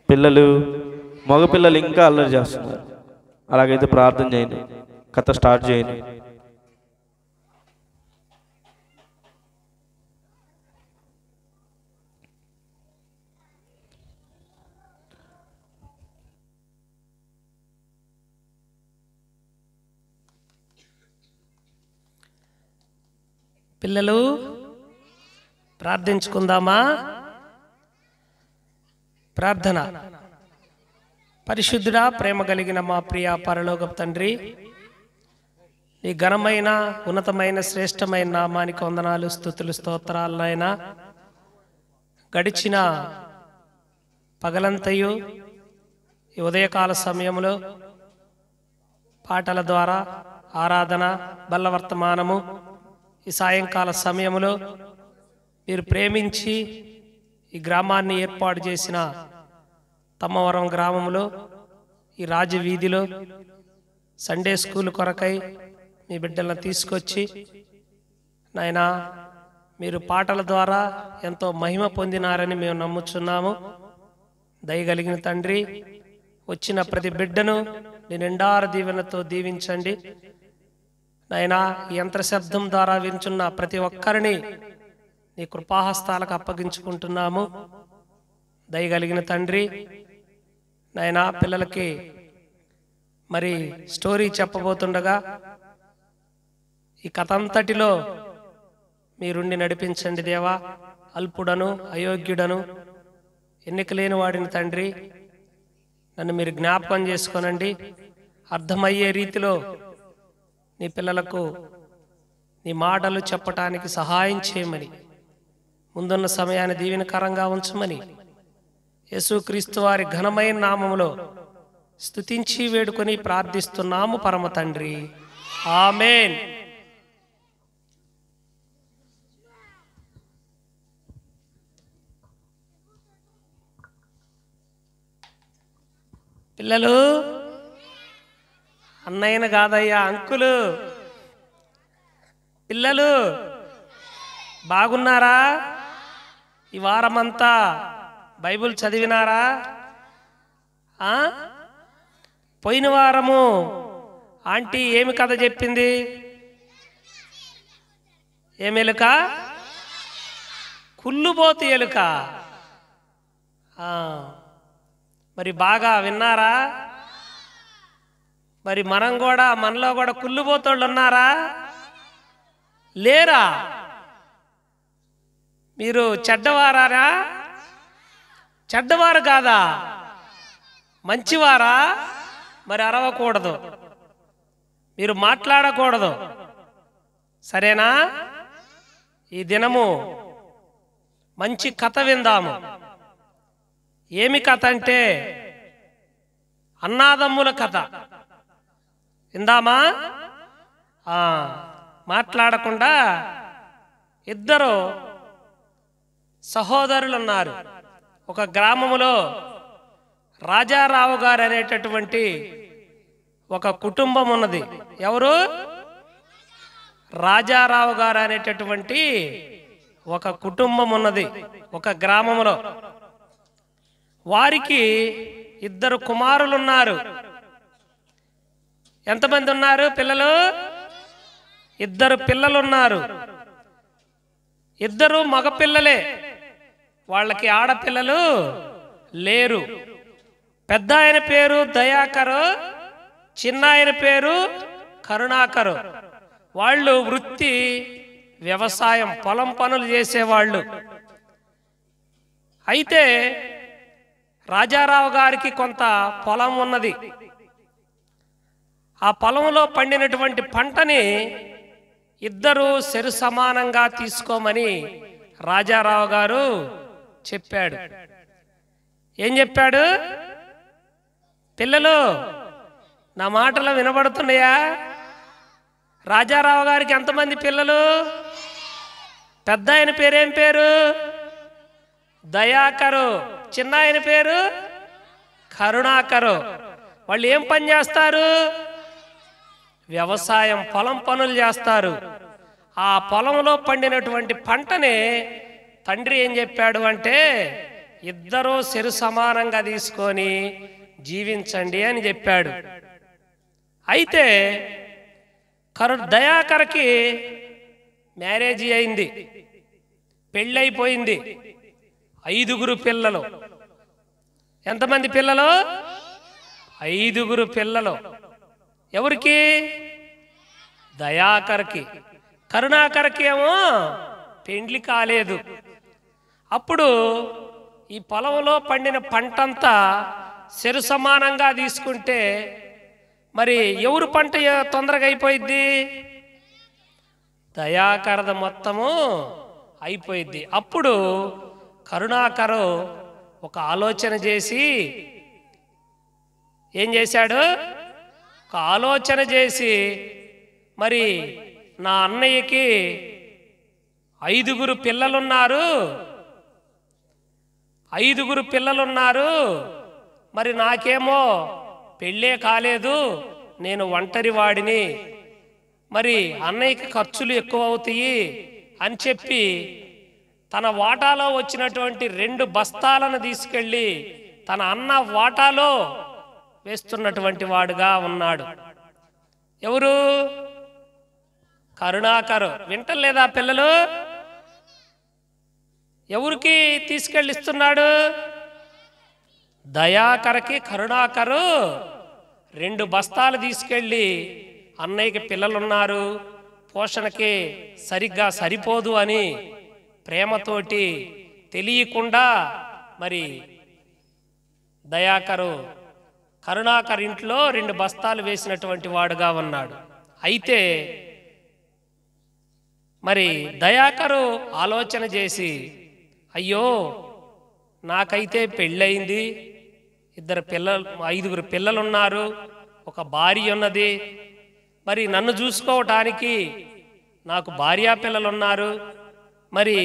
పిల్లలు మగపిల్లలు ఇంకా అల్లరి చేస్తున్నారు. అలాగైతే ప్రార్థన చేయను కథ స్టార్ట్ చేయను పిల్లలు ప్రార్థించుకుందామా? ప్రార్థన. పరిశుద్ధుడా ప్రేమ కలిగిన మా ప్రియ పరలోక తండ్రి నీ ఘనమైన ఉన్నతమైన శ్రేష్టమైన నామానికి వందనాలు స్థుతులు స్తోత్రాలైనా గడిచిన పగలంతయు ఈ ఉదయకాల సమయంలో పాటల ద్వారా ఆరాధన బల్లవర్తమానము ఈ సాయంకాల సమయంలో మీరు ప్రేమించి ఈ గ్రామాన్ని ఏర్పాటు చేసిన తమ్మవరం గ్రామంలో ఈ రాజవీధిలో సండే స్కూల్ కొరకై మీ బిడ్డలను తీసుకొచ్చి నాయనా మీరు పాటల ద్వారా ఎంతో మహిమ పొందినారని మేము నమ్ముచున్నాము. దయగలిగిన తండ్రి వచ్చిన ప్రతి బిడ్డను నేను నిండార దీవెనతో దీవించండి. నాయనా యంత్ర శబ్దం ద్వారా వింటున్న ప్రతి ఒక్కరిని నీ కృపాహస్తాలకు అప్పగించుకుంటున్నాము. దయగలిగిన తండ్రి నాయనా పిల్లలకి మరి స్టోరీ చెప్పబోతుండగా ఈ కథ అంతటిలో మీరుండి నడిపించండి దేవా. అల్పుడను అయోగ్యుడను ఎన్నికలేని వాడిని తండ్రి నన్ను మీరు జ్ఞాపకం చేసుకోనండి. అర్థమయ్యే రీతిలో నీ పిల్లలకు నీ మాటలు చెప్పటానికి సహాయం చేయమని ముందున్న సమయాన్ని దీవెనకరంగా ఉంచమని యేసుక్రీస్తు వారి ఘనమైన నామములో స్తుతించి వేడుకొని ప్రార్థిస్తున్నాము పరమ తండ్రి. ఆమెన్. పిల్లలు అన్నయ్యను కాదయ్యా అంకులు. పిల్లలు బాగున్నారా? ఈ వారమంతా బైబిల్ చదివినారా? పోయిన వారము ఆంటీ ఏమి కథ చెప్పింది? ఏమెలుక కుళ్ళుబోతు ఎలుక. మరి బాగా విన్నారా? మరి మనం కూడా మనలో కూడా కుళ్ళుబోతోళ్ళు ఉన్నారా? లేరా? మీరు చెడ్డవారారా? చెడ్డవారు కాదా? మంచివారా? మరి అరవకూడదు. మీరు మాట్లాడకూడదు. సరేనా? ఈ దినము మంచి కథ విందాము. ఏమి కథ అంటే అన్నాదమ్ముల కథ. విందామా? మాట్లాడకుండా ఇద్దరు సహోదరులు ఉన్నారు ఒక గ్రామములో రాజారావు గారు అనేటటువంటి ఒక కుటుంబం ఉన్నది ఎవరు? రాజారావు గారు అనేటటువంటి ఒక కుటుంబం ఉన్నది ఒక గ్రామములో. వారికి ఇద్దరు కుమారులు ఉన్నారు ఎంతమంది ఉన్నారు పిల్లలు? ఇద్దరు పిల్లలు ఉన్నారు ఇద్దరు మగపిల్లలే. వాళ్ళకి ఆడపిల్లలు లేరు. పెద్ద ఆయన పేరు దయాకరు చిన్న ఆయన పేరు కరుణాకరు. వాళ్ళు వృత్తి వ్యవసాయం పొలం పనులు చేసేవాళ్ళు. అయితే రాజారావు గారికి కొంత పొలం ఉన్నది. ఆ పొలంలో పండినటువంటి పంటని ఇద్దరు సరి సమానంగా తీసుకోమని రాజారావు గారు చెప్పాడు. ఏం చెప్పాడు? పిల్లలు నా మాటలు వినబడుతున్నాయా? రాజారావు గారికి ఎంతమంది పిల్లలు? పెద్ద ఆయన పేరేం పేరు? దయాకరు. చిన్న ఆయన పేరు? కరుణాకరు. వాళ్ళు ఏం పని చేస్తారు? వ్యవసాయం పొలం పనులు చేస్తారు. ఆ పొలంలో పండినటువంటి పంటని తండ్రి ఏం చెప్పాడు అంటే ఇద్దరూ సిరు సమానంగా తీసుకొని జీవించండి అని చెప్పాడు. అయితే కరు దయాకరకి మ్యారేజీ అయింది. పెళ్ళైపోయింది. ఐదుగురు పిల్లలు. ఎంతమంది పిల్లలు? ఐదుగురు పిల్లలు. ఎవరికి? దయాకర్కి. కరుణాకర్కి ఏమో పెండ్లి కాలేదు. అప్పుడు ఈ పొలంలో పండిన పంటంతా సెరు సమానంగా తీసుకుంటే మరి ఎవరు పంట తొందరగా అయిపోయిద్ది? దయాకరద మొత్తము అయిపోయిద్ది. అప్పుడు కరుణాకరు ఒక ఆలోచన చేసి ఏం చేశాడు? ఒక ఆలోచన చేసి మరి నా అన్నయ్యకి ఐదుగురు పిల్లలున్నారు. ఐదుగురు పిల్లలున్నారు. మరి నాకేమో పెళ్ళే కాలేదు. నేను ఒంటరి వాడిని. మరి అన్నయ్యకి ఖర్చులు ఎక్కువ అవుతాయి అని చెప్పి తన వాటాలో వచ్చినటువంటి రెండు బస్తాలను తీసుకెళ్ళి తన అన్న వాటాలో వేస్తున్నటువంటి వాడుగా ఉన్నాడు. ఎవరు? కరుణాకరు. వింటలేదా పిల్లలు? ఎవరికి తీసుకెళ్ళిస్తున్నాడు? దయాకరకి కరుణాకరు రెండు బస్తాలు తీసుకెళ్ళి అన్నయ్యకి పిల్లలున్నారు. పోషణకి సరిగ్గా సరిపోదు అని ప్రేమతోటి తెలియకుండా మరి దయాకరు కరుణాకర్ ఇంట్లో రెండు బస్తాలు వేసినటువంటి వాడుగా ఉన్నాడు. అయితే మరి దయాకరు ఆలోచన చేసి అయ్యో నాకైతే పెళ్ళయింది. ఇద్దరు పిల్లలు ఐదుగురు పిల్లలు ఉన్నారు ఒక భార్య ఉన్నది. మరి నన్ను చూసుకోవటానికి నాకు భార్యా పిల్లలున్నారు. మరి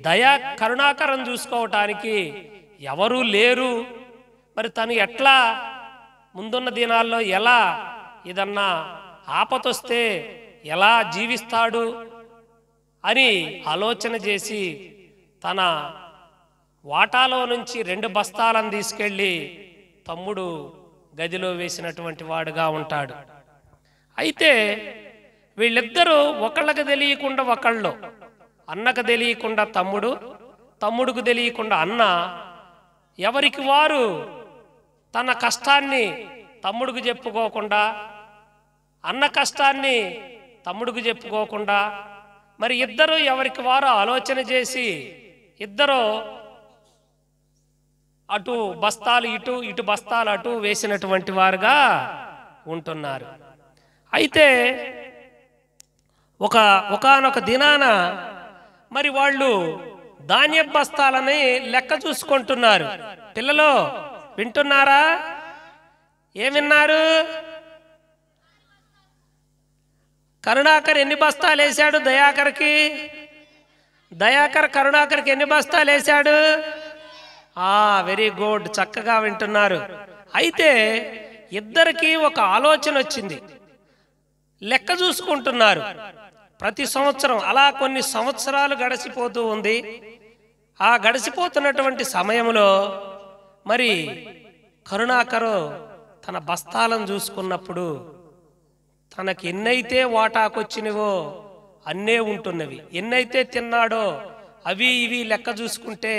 దయా కరుణాకరం చూసుకోవటానికి ఎవరూ లేరు. మరి తను ఎట్లా ముందున్న దినాల్లో ఎలా ఏదన్నా ఆపతొస్తే ఎలా జీవిస్తాడు అని ఆలోచన చేసి తన వాటాలో నుంచి రెండు బస్తాలను తీసుకెళ్ళి తమ్ముడు గదిలో వేసినటువంటి వాడుగా ఉంటాడు. అయితే వీళ్ళిద్దరూ ఒకళ్ళకి తెలియకుండా ఒకళ్ళు అన్నకు తెలియకుండా తమ్ముడు తమ్ముడుకు తెలియకుండా అన్న ఎవరికి వారు తన కష్టాన్ని తమ్ముడికి చెప్పుకోకుండా అన్న కష్టాన్ని తమ్ముడికి చెప్పుకోకుండా మరి ఇద్దరు ఎవరికి వారు ఆలోచన చేసి ఇద్దరు అటు బస్తాలు ఇటు ఇటు బస్తాలు అటు వేసినటువంటి వారుగా ఉంటున్నారు. అయితే ఒక ఒకానొక దినాన మరి వాళ్ళు ధాన్య బస్తాలని లెక్క చూసుకుంటున్నారు. పిల్లలు వింటున్నారా? ఏం విన్నారు? కరుణాకర్ ఎన్ని బస్తాలు వేశాడు దయాకర్కి? దయాకర్ కరుణాకర్కి ఎన్ని బస్తాలు వేశాడు? ఆ వెరీ గుడ్. చక్కగా వింటున్నారు. అయితే ఇద్దరికి ఒక ఆలోచన వచ్చింది. లెక్క చూసుకుంటున్నారు. ప్రతి సంవత్సరం అలా కొన్ని సంవత్సరాలు గడిచిపోతూ ఉంది. ఆ గడిచిపోతున్నటువంటి సమయంలో మరి కరుణాకరు తన బస్తాలను చూసుకున్నప్పుడు తనకి ఎన్నైతే వాటాకొచ్చినవో అన్నే ఉంటున్నవి. ఎన్నైతే తిన్నాడో అవి ఇవి లెక్క చూసుకుంటే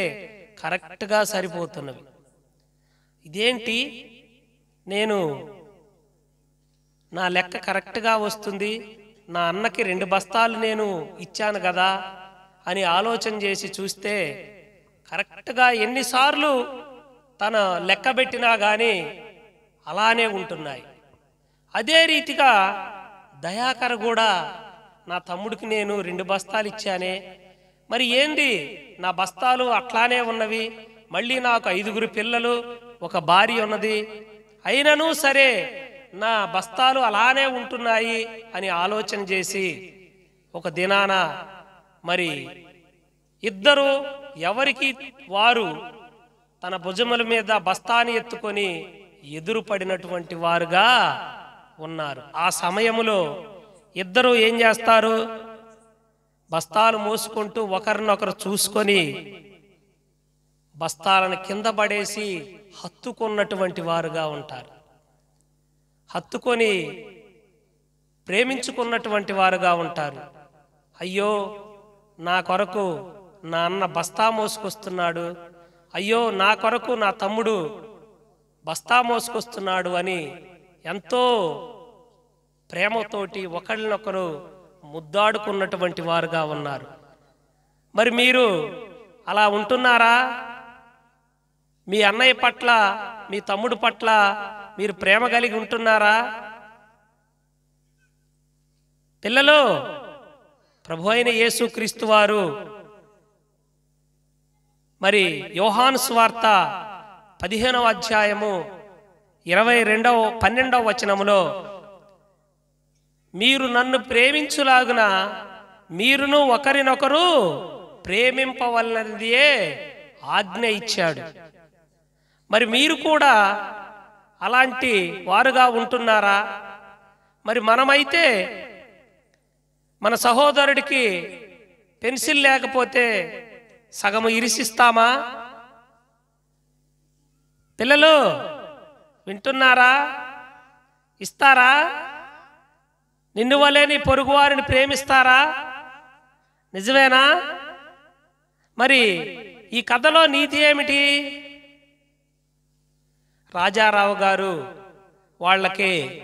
కరెక్ట్గా సరిపోతున్నవి. ఇదేంటి? నేను నా లెక్క కరెక్ట్గా వస్తుంది నా అన్నకి రెండు బస్తాలు నేను ఇచ్చాను కదా అని ఆలోచన చేసి చూస్తే కరెక్ట్గా ఎన్నిసార్లు తన లెక్క పెట్టినా కానీ అలానే ఉంటున్నాయి. అదే రీతిగా దయాకర్ కూడా నా తమ్ముడికి నేను రెండు బస్తాలు ఇచ్చానే. మరి ఏంది? నా బస్తాలు అట్లానే ఉన్నవి. మళ్ళీ నాకు ఐదుగురు పిల్లలు ఒక భార్య ఉన్నది. అయినను సరే నా బస్తాలు అలానే ఉంటున్నాయి అని ఆలోచన చేసి ఒక దినాన మరి ఇద్దరు ఎవరికి వారు తన భుజముల మీద బస్తాని ఎత్తుకొని ఎదురుపడినటువంటి వారుగా ఉన్నారు. ఆ సమయములో ఇద్దరు ఏం చేస్తారు? బస్తాలు మోసుకుంటూ ఒకరినొకరు చూసుకొని బస్తాలను కింద పడేసి హత్తుకున్నటువంటి వారుగా ఉంటారు. హత్తుకొని ప్రేమించుకున్నటువంటి వారుగా ఉంటారు. అయ్యో నా కొరకు నా అన్న బస్తా మోసుకొస్తున్నాడు. అయ్యో నా కొరకు నా తమ్ముడు బస్తా మోసుకొస్తున్నాడు అని ఎంతో ప్రేమతోటి ఒకళ్ళొకరు ముద్దాడుకున్నటువంటి వారుగా ఉన్నారు. మరి మీరు అలా ఉంటున్నారా? మీ అన్నయ్య పట్ల మీ తమ్ముడు పట్ల మీరు ప్రేమ కలిగి ఉంటున్నారా? పిల్లలు ప్రభు అయిన యేసు క్రీస్తు వారు మరి యోహాను స్వార్త పదిహేనవ అధ్యాయము ఇరవై రెండవ పన్నెండవ వచనములో మీరు నన్ను ప్రేమించులాగున మీరును ఒకరినొకరు ప్రేమింపవలనదియే ఆజ్ఞ ఇచ్చాడు. మరి మీరు కూడా అలాంటి వారుగా ఉంటున్నారా? మరి మనమైతే మన సహోదరుడికి పెన్సిల్ లేకపోతే సగము ఇరిసిస్తామా? పిల్లలు వింటున్నారా? ఇస్తారా? నిన్ను వలే నీ పొరుగువారిని ప్రేమిస్తారా? నిజమేనా? మరి ఈ కథలో నీతి ఏమిటి? రాజారావు గారు వాళ్ళకి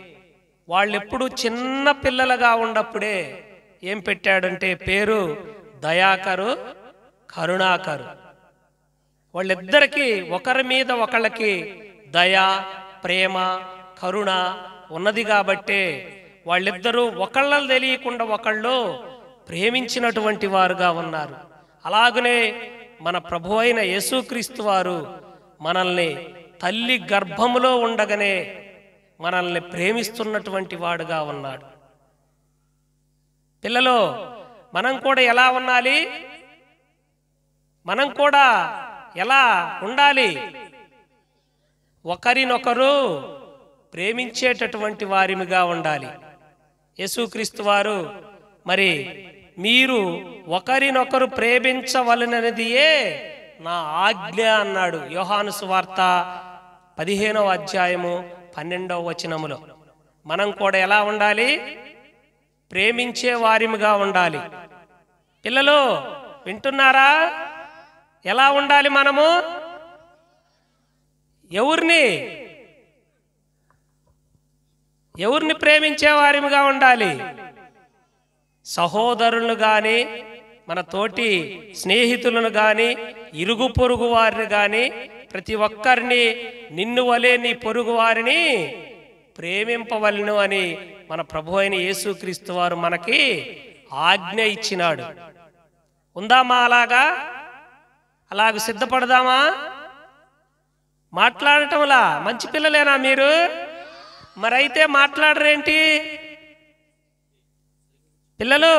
వాళ్ళెప్పుడు చిన్న పిల్లలుగా ఉన్నప్పుడే ఏం పెట్టాడంటే పేరు దయాకరు కరుణాకరు. వాళ్ళిద్దరికీ ఒకరి మీద ఒకళ్ళకి దయ ప్రేమ కరుణ ఉన్నది కాబట్టే వాళ్ళిద్దరూ ఒకళ్ళని తెలియకుండా ఒకళ్ళు ప్రేమించినటువంటి వారుగా ఉన్నారు. అలాగనే మన ప్రభు అయిన యేసుక్రీస్తు వారు మనల్ని తల్లి గర్భములో ఉండగానే మనల్ని ప్రేమిస్తున్నటువంటి వాడుగా ఉన్నాడు. పిల్లలు మనం కూడా ఎలా ఉండాలి? మనం కూడా ఎలా ఉండాలి? ఒకరినొకరు ప్రేమించేటటువంటి వారిమిగా ఉండాలి. యేసుక్రీస్తు వారు మరి మీరు ఒకరినొకరు ప్రేమించవలనదియే నా ఆజ్ఞ అన్నాడు యోహాను సువార్త పదిహేనవ అధ్యాయము పన్నెండవ వచనములో. మనం కూడా ఎలా ఉండాలి? ప్రేమించే వారిముగా ఉండాలి. పిల్లలు వింటున్నారా? ఎలా ఉండాలి మనము? ఎవరిని ఎవరిని ప్రేమించే వారిగా ఉండాలి? సహోదరులను గాని మన తోటి స్నేహితులను గాని ఇరుగు పొరుగు వారిని గాని ప్రతి ఒక్కరిని నిన్ను వలే నీ పొరుగు వారిని ప్రేమింపవలను అని మన ప్రభు అయిన యేసుక్రీస్తు వారు మనకి ఆజ్ఞ ఇచ్చినాడు. ఉందామా అలాగా? అలాగ సిద్ధపడదామా? మాట్లాడటంలా? మంచి పిల్లలేనా మీరు? మరైతే మాట్లాడరేంటి? పిల్లలు?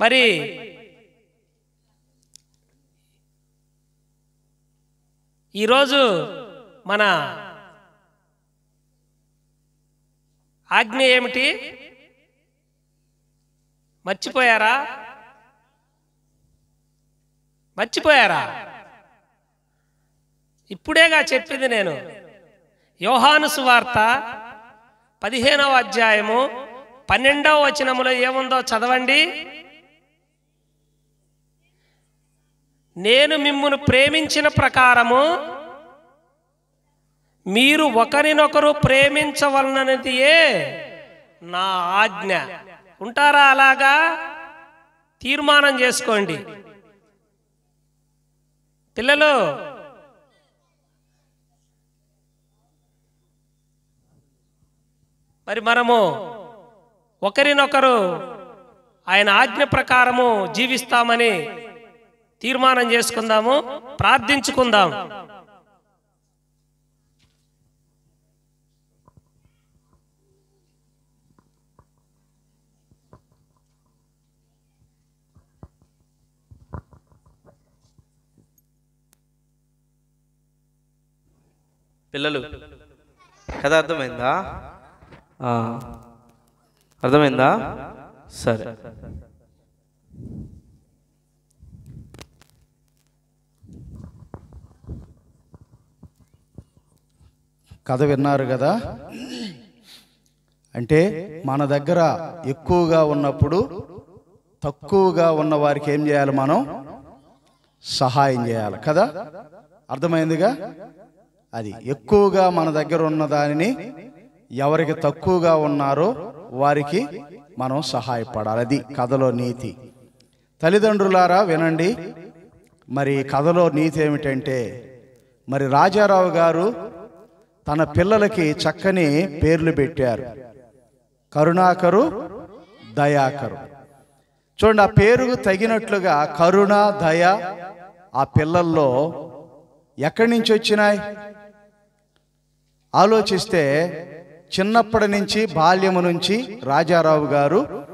మరి ఈరోజు మన ఆజ్ఞ ఏమిటి? మర్చిపోయారా? మర్చిపోయారా? ఇప్పుడేగా చెప్పింది నేను. యోహాను సువార్త పదిహేనవ అధ్యాయము పన్నెండవ వచనములో ఏముందో చదవండి. నేను మిమ్మును ప్రేమించిన ప్రకారము మీరు ఒకరినొకరు ప్రేమించవలనదియే నా ఆజ్ఞ. ఉంటారా అలాగా? తీర్మానం చేసుకోండి. పిల్లలు మరి మనము ఒకరినొకరు ఆయన ఆజ్ఞ ప్రకారము జీవిస్తామని తీర్మానం చేసుకుందాము ప్రార్థించుకుందాం పిల్లలు కదా అర్థమైందా? అర్థమైందా? సరే. కథ విన్నారు కదా? అంటే మన దగ్గర ఎక్కువగా ఉన్నప్పుడు తక్కువగా ఉన్న వారికి ఏం చేయాలి మనం? సహాయం చేయాలి కదా? అర్థమైందిగా? అది ఎక్కువగా మన దగ్గర ఉన్న దానిని ఎవరికి తక్కువగా ఉన్నారో వారికి మనం సహాయపడాలి అది కథలో నీతి. తల్లిదండ్రులారా వినండి. మరి కథలో నీతి ఏమిటంటే మరి రాజారావు గారు తన పిల్లలకి చక్కని పేర్లు పెట్టారు. కరుణాకరు దయాకరు. చూడండి ఆ పేరుకు తగినట్లుగా కరుణ దయ ఆ పిల్లల్లో ఎక్కడి నుంచి వచ్చినాయి? ఆలోచిస్తే చిన్నప్పటి నుంచి బాల్యము నుంచి రాజారావు గారు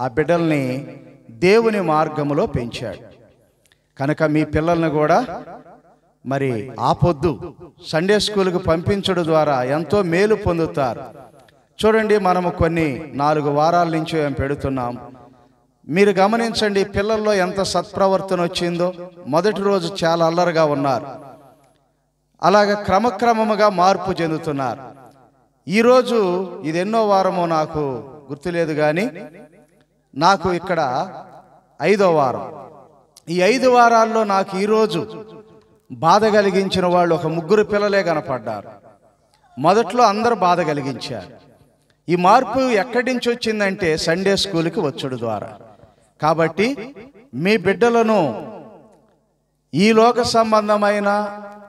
ఆ బిడ్డల్ని దేవుని మార్గములో పెంచాడు. కనుక మీ పిల్లల్ని కూడా మరి ఆపొద్దు. సండే స్కూల్కి పంపించడం ద్వారా ఎంతో మేలు పొందుతారు. చూడండి మనము కొన్ని నాలుగు వారాల నుంచి మేము పెడుతున్నాం. మీరు గమనించండి పిల్లల్లో ఎంత సత్ప్రవర్తన వచ్చిందో. మొదటి రోజు చాలా అల్లరిగా ఉన్నారు. అలాగ క్రమక్రమముగా మార్పు చెందుతున్నారు. ఈరోజు ఇది ఎన్నో వారమో నాకు గుర్తులేదు కానీ నాకు ఇక్కడ ఐదో వారం. ఈ ఐదు వారాల్లో నాకు ఈరోజు బాధ కలిగించిన వాళ్ళు ఒక ముగ్గురు పిల్లలే కనపడ్డారు. మొదట్లో అందరు బాధ కలిగించారు. ఈ మార్పు ఎక్కడి నుంచి వచ్చిందంటే సండే స్కూల్కి వచ్చుడు ద్వారా. కాబట్టి మీ బిడ్డలను ఈ లోక సంబంధమైన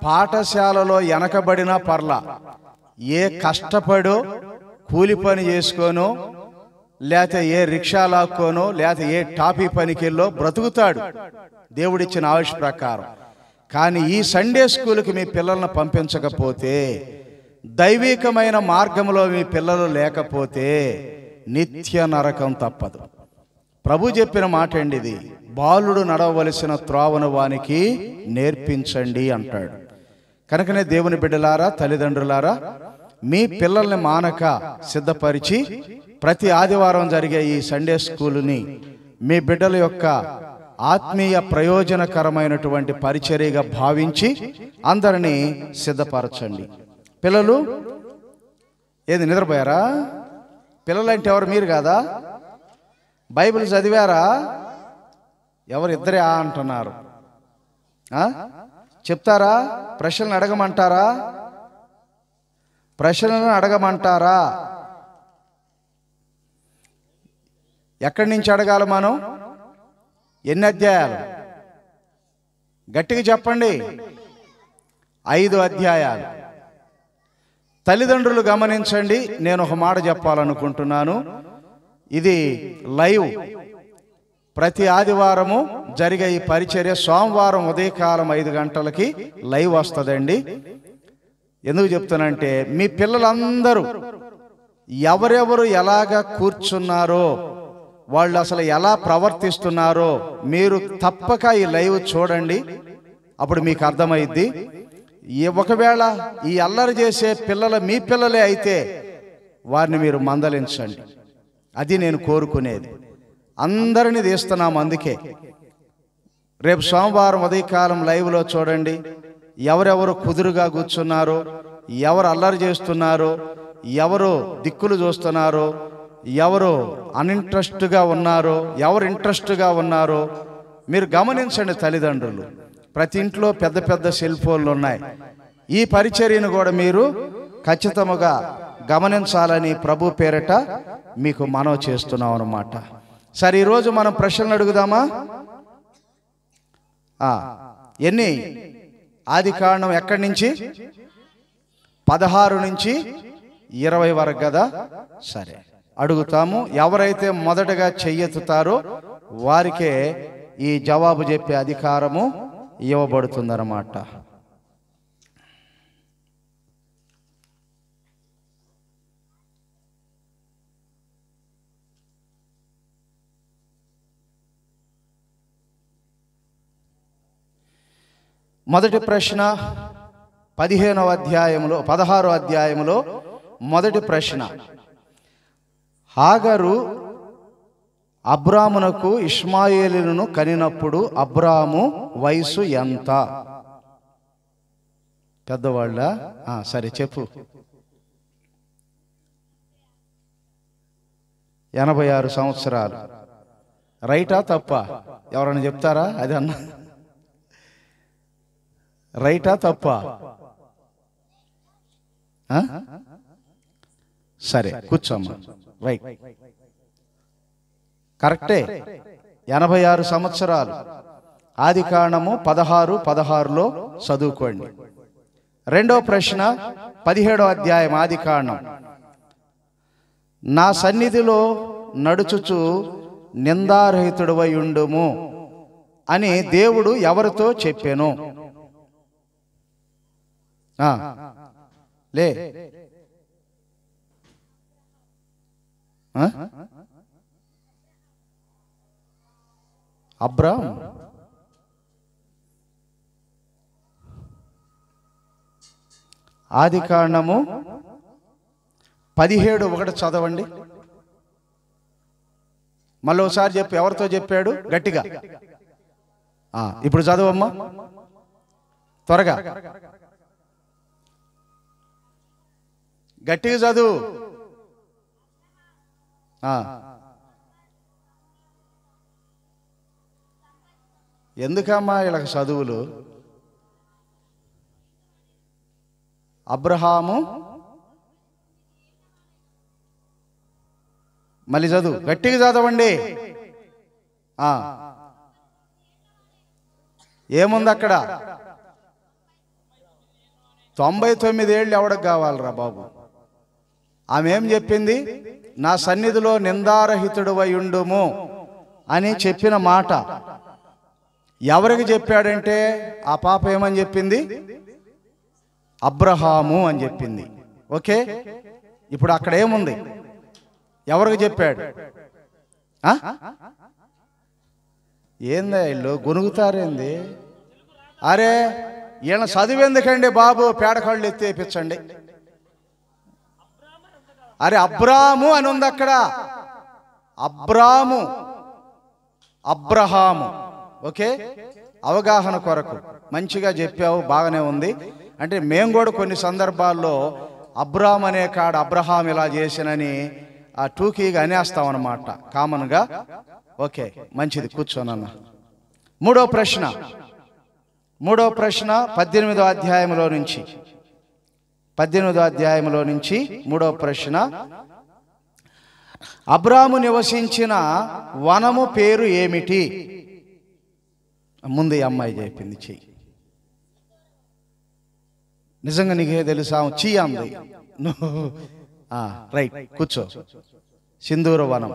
పాఠశాలలో వెనకబడిన పర్ల ఏ కష్టపడో కూలి పని చేసుకోనో లేకపోతే ఏ రిక్షా లాక్కోనో లేకపోతే ఏ టాపీ పనికిల్లో బ్రతుకుతాడు. దేవుడిచ్చిన ఆవిష్ ప్రకారం. కానీ ఈ సండే స్కూల్కి మీ పిల్లల్ని పంపించకపోతే దైవికమైన మార్గంలో మీ పిల్లలు లేకపోతే నిత్య నరకం తప్పదు. ప్రభు చెప్పిన మాట అండి ఇది. బాలుడు నడవవలసిన త్రోవను వానికి నేర్పించండి అంటాడు. కనుకనే దేవుని బిడ్డలారా తల్లిదండ్రులారా మీ పిల్లల్ని మానక సిద్ధపరిచి ప్రతి ఆదివారం జరిగే ఈ సండే స్కూలుని మీ బిడ్డల యొక్క ఆత్మీయ ప్రయోజనకరమైనటువంటి పరిచర్యగా భావించి అందరినీ సిద్ధపరచండి. పిల్లలు ఏది నిద్రపోయారా? పిల్లలంటే ఎవరు? మీరు కాదా? బైబిల్ చదివారా? ఎవరు ఇద్దరే అంటున్నారు. ఆ? చెప్తారా? ప్రశ్నలు అడగమంటారా? ప్రశ్నలను అడగమంటారా? ఎక్కడి నుంచి అడగాలి మనం? ఎన్ని అధ్యాయాలు? గట్టిగా చెప్పండి. ఐదు అధ్యాయాలు. తల్లిదండ్రులు గమనించండి. నేను ఒక మాట చెప్పాలనుకుంటున్నాను. ఇది లైవ్. ప్రతి ఆదివారము జరిగే ఈ పరిచర్య సోమవారం ఉదయకాలం ఐదు గంటలకి లైవ్ వస్తుందండి. ఎందుకు చెప్తానంటే మీ పిల్లలందరూ ఎవరెవరు ఎలాగ కూర్చున్నారో వాళ్ళు అసలు ఎలా ప్రవర్తిస్తున్నారో మీరు తప్పక ఈ లైవ్ చూడండి. అప్పుడు మీకు అర్థమైద్ది. ఈ ఒకవేళ ఈ అల్లరి చేసే పిల్లలు మీ పిల్లలే అయితే వారిని మీరు మందలించండి. అది నేను కోరుకునేది. అందరినీ తీస్తున్నాం అందుకే. రేపు సోమవారం ఉదయకాలం లైవ్లో చూడండి. ఎవరెవరు కుదురుగా కూర్చున్నారో ఎవరు అల్లరి చేస్తున్నారో ఎవరు దిక్కులు చూస్తున్నారో ఎవరు అన్ఇంట్రెస్ట్గా ఉన్నారో ఎవరు ఇంట్రెస్ట్గా ఉన్నారో మీరు గమనించండి తల్లిదండ్రులు. ప్రతి ఇంట్లో పెద్ద పెద్ద సెల్ ఫోన్లు ఉన్నాయి. ఈ పరిచర్యను కూడా మీరు ఖచ్చితముగా గమనించాలని ప్రభు పేరట మీకు మనవి చేస్తున్నాం అన్నమాట సరే ఈరోజు మనం ప్రశ్నలు అడుగుదామా? ఎన్ని? ఆది కారణం ఎక్కడి నుంచి? పదహారు నుంచి ఇరవై వరకు కదా? సరే అడుగుతాము. ఎవరైతే మొదటగా చెయ్యెత్తుతారో వారికే ఈ జవాబు చెప్పే అధికారము ఇవ్వబడుతుందన్నమాట. మొదటి ప్రశ్న పదిహేనవ అధ్యాయములో పదహారో అధ్యాయములో మొదటి ప్రశ్న. హాగరు అబ్రామునకు ఇష్మాయేలును కనినప్పుడు అబ్రాము వయసు ఎంత? పెద్దవాళ్ళ? సరే చెప్పు. ఎనభై ఆరు సంవత్సరాలు. రైటా తప్ప? ఎవరైనా చెప్తారా? అది అన్నా రైటా తప్ప? సరే కూర్చోమ్మా. రైట్ కరెక్టే. ఎనభై ఆరు సంవత్సరాలు. ఆది కారణము పదహారు పదహారులో చదువుకోండి. రెండో ప్రశ్న పదిహేడో అధ్యాయం ఆది కారణం. నా సన్నిధిలో నడుచుచు నిందారహితుడవై ఉండుము అని దేవుడు ఎవరితో చెప్పాను? లే. ఆ? అబ్రామ్ ఆది కారణము పదిహేడు ఒకటి చదవండి. మళ్ళీ ఒకసారి ఎవరితో చెప్పాడు? గట్టిగా. ఆ, ఇప్పుడు చదవమ్మా. త్వరగా. గట్టిగా చదువు. ఎందుకమ్మా వీళ్ళకి చదువులు? అబ్రహాము మళ్ళీ చదువు. గట్టిగా చదవండి. ఏముంది అక్కడ? తొంభై తొమ్మిది ఏళ్ళు ఎవడికి కావాలరా బాబు? ఆమె ఏం చెప్పింది? నా సన్నిధిలో నిందారహితుడు ఉండుము అని చెప్పిన మాట. ఎవరికి చెప్పాడంటే ఆ పాప ఏమని చెప్పింది? అబ్రహాము అని చెప్పింది. ఓకే? ఇప్పుడు అక్కడ ఏముంది? ఎవరికి చెప్పాడు? ఏందా వీళ్ళు? గొనుగుతారేంది? అరే ఈయన చదివేందుకండి బాబు? పేడకాళ్ళు వేయించండి. అరే అబ్రాము అని ఉంది అక్కడ. అబ్రాము. అబ్రహాము. ఓకే? అవగాహన కొరకు. మంచిగా చెప్పావు బాగానే ఉంది. అంటే మేము కూడా కొన్ని సందర్భాల్లో అబ్రామ్ అనే కాడ అబ్రహాం ఇలా చేసినని ఆ టూకీగా అనేస్తాం అనమాట కామన్గా. ఓకే మంచిది కూర్చోనన్న. మూడో ప్రశ్న. మూడో ప్రశ్న పద్దెనిమిదో అధ్యాయంలో నుంచి. పద్దెనిమిదో అధ్యాయంలో నుంచి మూడో ప్రశ్న. అబ్రాము నివసించిన వనము పేరు ఏమిటి? ముందు ఈ అమ్మాయి చెప్పింది చెయ్యి. నిజంగా నీకే తెలుసా? చెయ్యి అంది రైట్ కూర్చో. సింధూర వనం.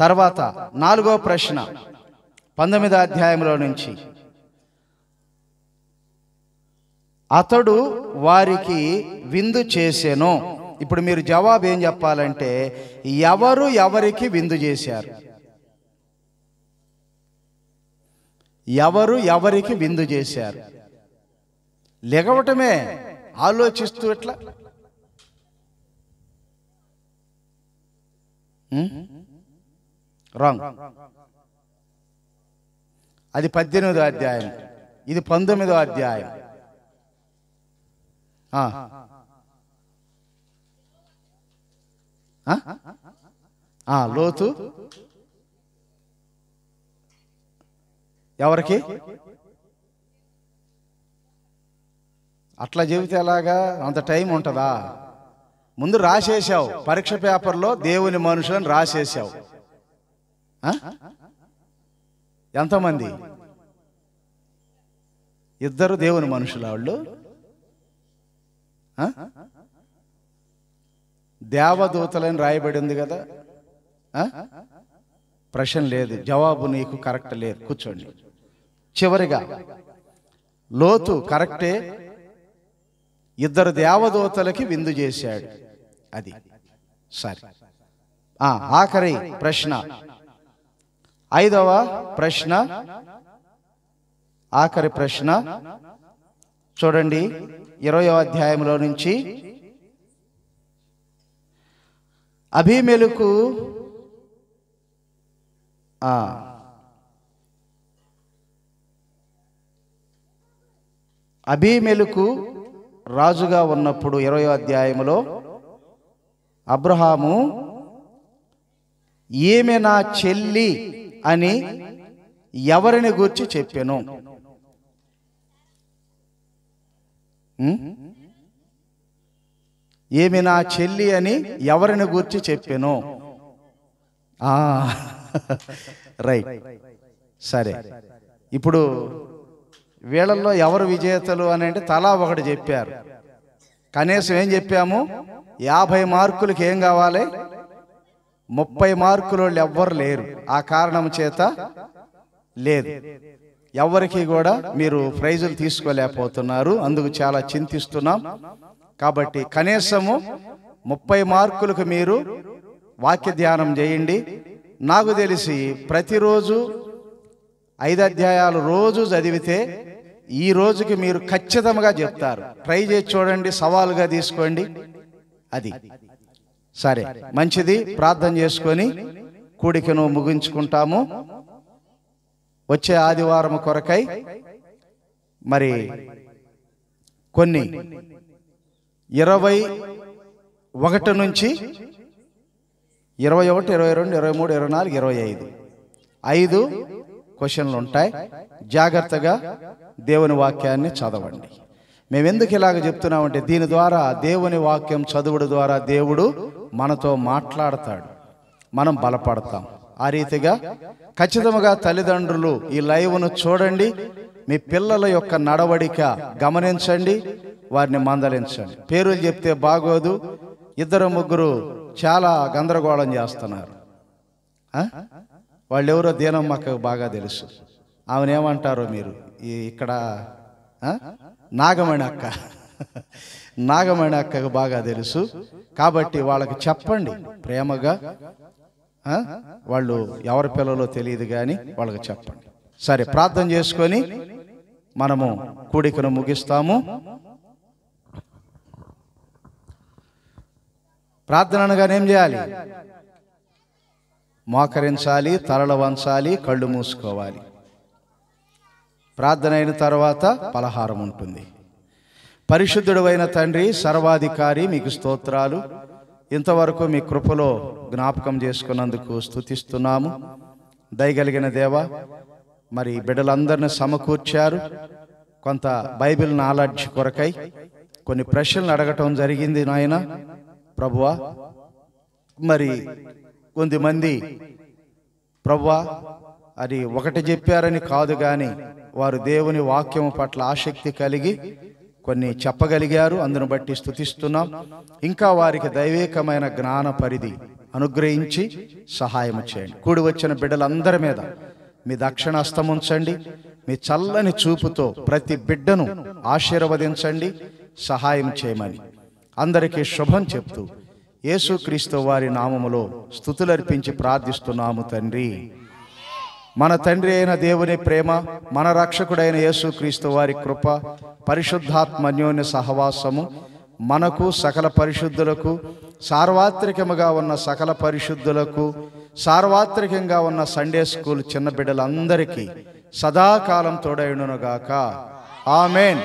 తర్వాత నాలుగో ప్రశ్న. పంతొమ్మిదో అధ్యాయంలో నుంచి. అతడు వారికి విందు చేసెను. ఇప్పుడు మీరు జవాబు ఏం చెప్పాలంటే ఎవరు ఎవరికి విందు చేశారు? ఎవరు ఎవరికి విందు చేశారు? లెగవటమే? ఆలోచిస్తూ ఎట్లా? రాంగ్. అది పద్దెనిమిదో అధ్యాయం. ఇది పంతొమ్మిదో అధ్యాయం. లోతు? ఎవరికి? అట్లా చెబితే ఎలాగా? అంత టైం ఉంటుందా? ముందు రాసేసావు. పరీక్ష పేపర్లో దేవుని మనుషులను రాసేసావు. ఎంతమంది? ఇద్దరు దేవుని మనుషులు వాళ్ళు. దేవదూతలని రాయబడి ఉంది కదా? ప్రశ్న లేదు జవాబు నీకు కరెక్ట్ లేదు. కూర్చోండి. చివరిగా లోతు కరెక్టే? ఇద్దరు దేవదూతలకి విందు చేశాడు. అది. సరే. ఆఖరి ప్రశ్న. ఐదవ ప్రశ్న. ఆఖరి ప్రశ్న. చూడండి ఇరవయో అధ్యాయంలో నుంచి. అభిమెలుకు అభిమెలుకు రాజుగా ఉన్నప్పుడు ఇరవయో అధ్యాయంలో అబ్రహాము ఈమె నా చెల్లి అని ఎవరిని గూర్చి చెప్పాను. ఏమి నా చెల్లి అని ఎవరిని గూర్చి చెప్పాను? రైట్. సరే. ఇప్పుడు వీళ్ళల్లో ఎవరు విజేతలు అని అంటే తలా ఒకటి చెప్పారు. కనీసం ఏం చెప్పాము? యాభై మార్కులకి ఏం కావాలి? ముప్పై మార్కులు వాళ్ళు ఎవ్వరు లేరు. ఆ కారణం చేత లేదు. ఎవరికి కూడా మీరు ప్రైజులు తీసుకోలేకపోతున్నారు. అందుకు చాలా చింతిస్తున్నాం. కాబట్టి కనీసము ముప్పై మార్కులకు మీరు వాక్య ధ్యానం చేయండి. నాకు తెలిసి ప్రతిరోజు ఐదు అధ్యాయాలు రోజు చదివితే ఈ రోజుకి మీరు ఖచ్చితంగా చెప్తారు. ట్రై చేసి చూడండి సవాలుగా తీసుకోండి. అది. సరే మంచిది. ప్రార్థన చేసుకొని కూడికను ముగించుకుంటాము. వచ్చే ఆదివారం కొరకై మరి కొన్ని ఇరవై ఒకటి నుంచి ఇరవై ఒకటి ఇరవై రెండు ఇరవై మూడు ఇరవై నాలుగు ఇరవై ఐదు. ఐదు క్వశ్చన్లు ఉంటాయి. జాగ్రత్తగా దేవుని వాక్యాన్ని చదవండి. మేము ఎందుకు ఇలాగ చెప్తున్నామంటే దీని ద్వారా దేవుని వాక్యం చదువుడు ద్వారా దేవుడు మనతో మాట్లాడతాడు. మనం బలపడతాం. ఆ రీతిగా ఖచ్చితంగా తల్లిదండ్రులు ఈ లైవ్ను చూడండి. మీ పిల్లల యొక్క నడవడిక గమనించండి. వారిని మందలించండి. పేర్లు చెప్తే బాగోదు. ఇద్దరు ముగ్గురు చాలా గందరగోళం చేస్తున్నారు. వాళ్ళెవరో దీనమ్మకు బాగా తెలుసు. ఆమెనేమంటారో మీరు? ఈ ఇక్కడ నాగమణి అక్క. నాగమణి అక్కకు బాగా తెలుసు. కాబట్టి వాళ్ళకి చెప్పండి ప్రేమగా. వాళ్ళు ఎవరి పిల్లలో తెలియదు కానీ వాళ్ళకి చెప్పండి. సరే ప్రార్థన చేసుకొని మనము కూడికను ముగిస్తాము. ప్రార్థన అనగానే ఏం చేయాలి? మోకరించాలి తలలు వంచాలి కళ్ళు మూసుకోవాలి. ప్రార్థన అయిన తర్వాత పలహారం ఉంటుంది. పరిశుద్ధుడైన తండ్రి సర్వాధికారి మీకు స్తోత్రాలు. ఇంతవరకు మీ కృపలో జ్ఞాపకం చేసుకున్నందుకు స్తుతిస్తున్నాము. దయగలిగిన దేవ మరి బిడ్డలందరిని సమకూర్చారు. కొంత బైబిల్ నాలెడ్జ్ కొరకై కొన్ని ప్రశ్నలు అడగటం జరిగింది నాయన. ప్రభువా మరి కొంతమంది ప్రభువా అది ఒకటి చెప్పారని కాదు కానీ వారు దేవుని వాక్యం పట్ల ఆసక్తి కలిగి కొన్ని చెప్పగలిగారు అందును బట్టి స్థుతిస్తున్నాం ఇంకా వారికి దైవేకమైన జ్ఞాన పరిధి అనుగ్రహించి సహాయం చేయండి. కూడి వచ్చిన బిడ్డలందరి మీద మీ దక్షిణాస్తం ఉంచండి. మీ చల్లని చూపుతో ప్రతి బిడ్డను ఆశీర్వదించండి. సహాయం చేయమని అందరికీ శుభం చెప్తూ యేసుక్రీస్తు వారి నామములో స్థుతులర్పించి ప్రార్థిస్తున్నాము తండ్రి. మన తండ్రి అయిన దేవుని ప్రేమ మన రక్షకుడైన యేసుక్రీస్తు వారి కృప పరిశుద్ధాత్మన్యోన్య సహవాసము మనకు సకల పరిశుద్ధులకు సార్వత్రికముగా ఉన్న సకల పరిశుద్ధులకు సార్వత్రికంగా ఉన్న సండే స్కూల్ చిన్న బిడ్డలందరికీ సదాకాలం తోడైనగాక ఆమెన్.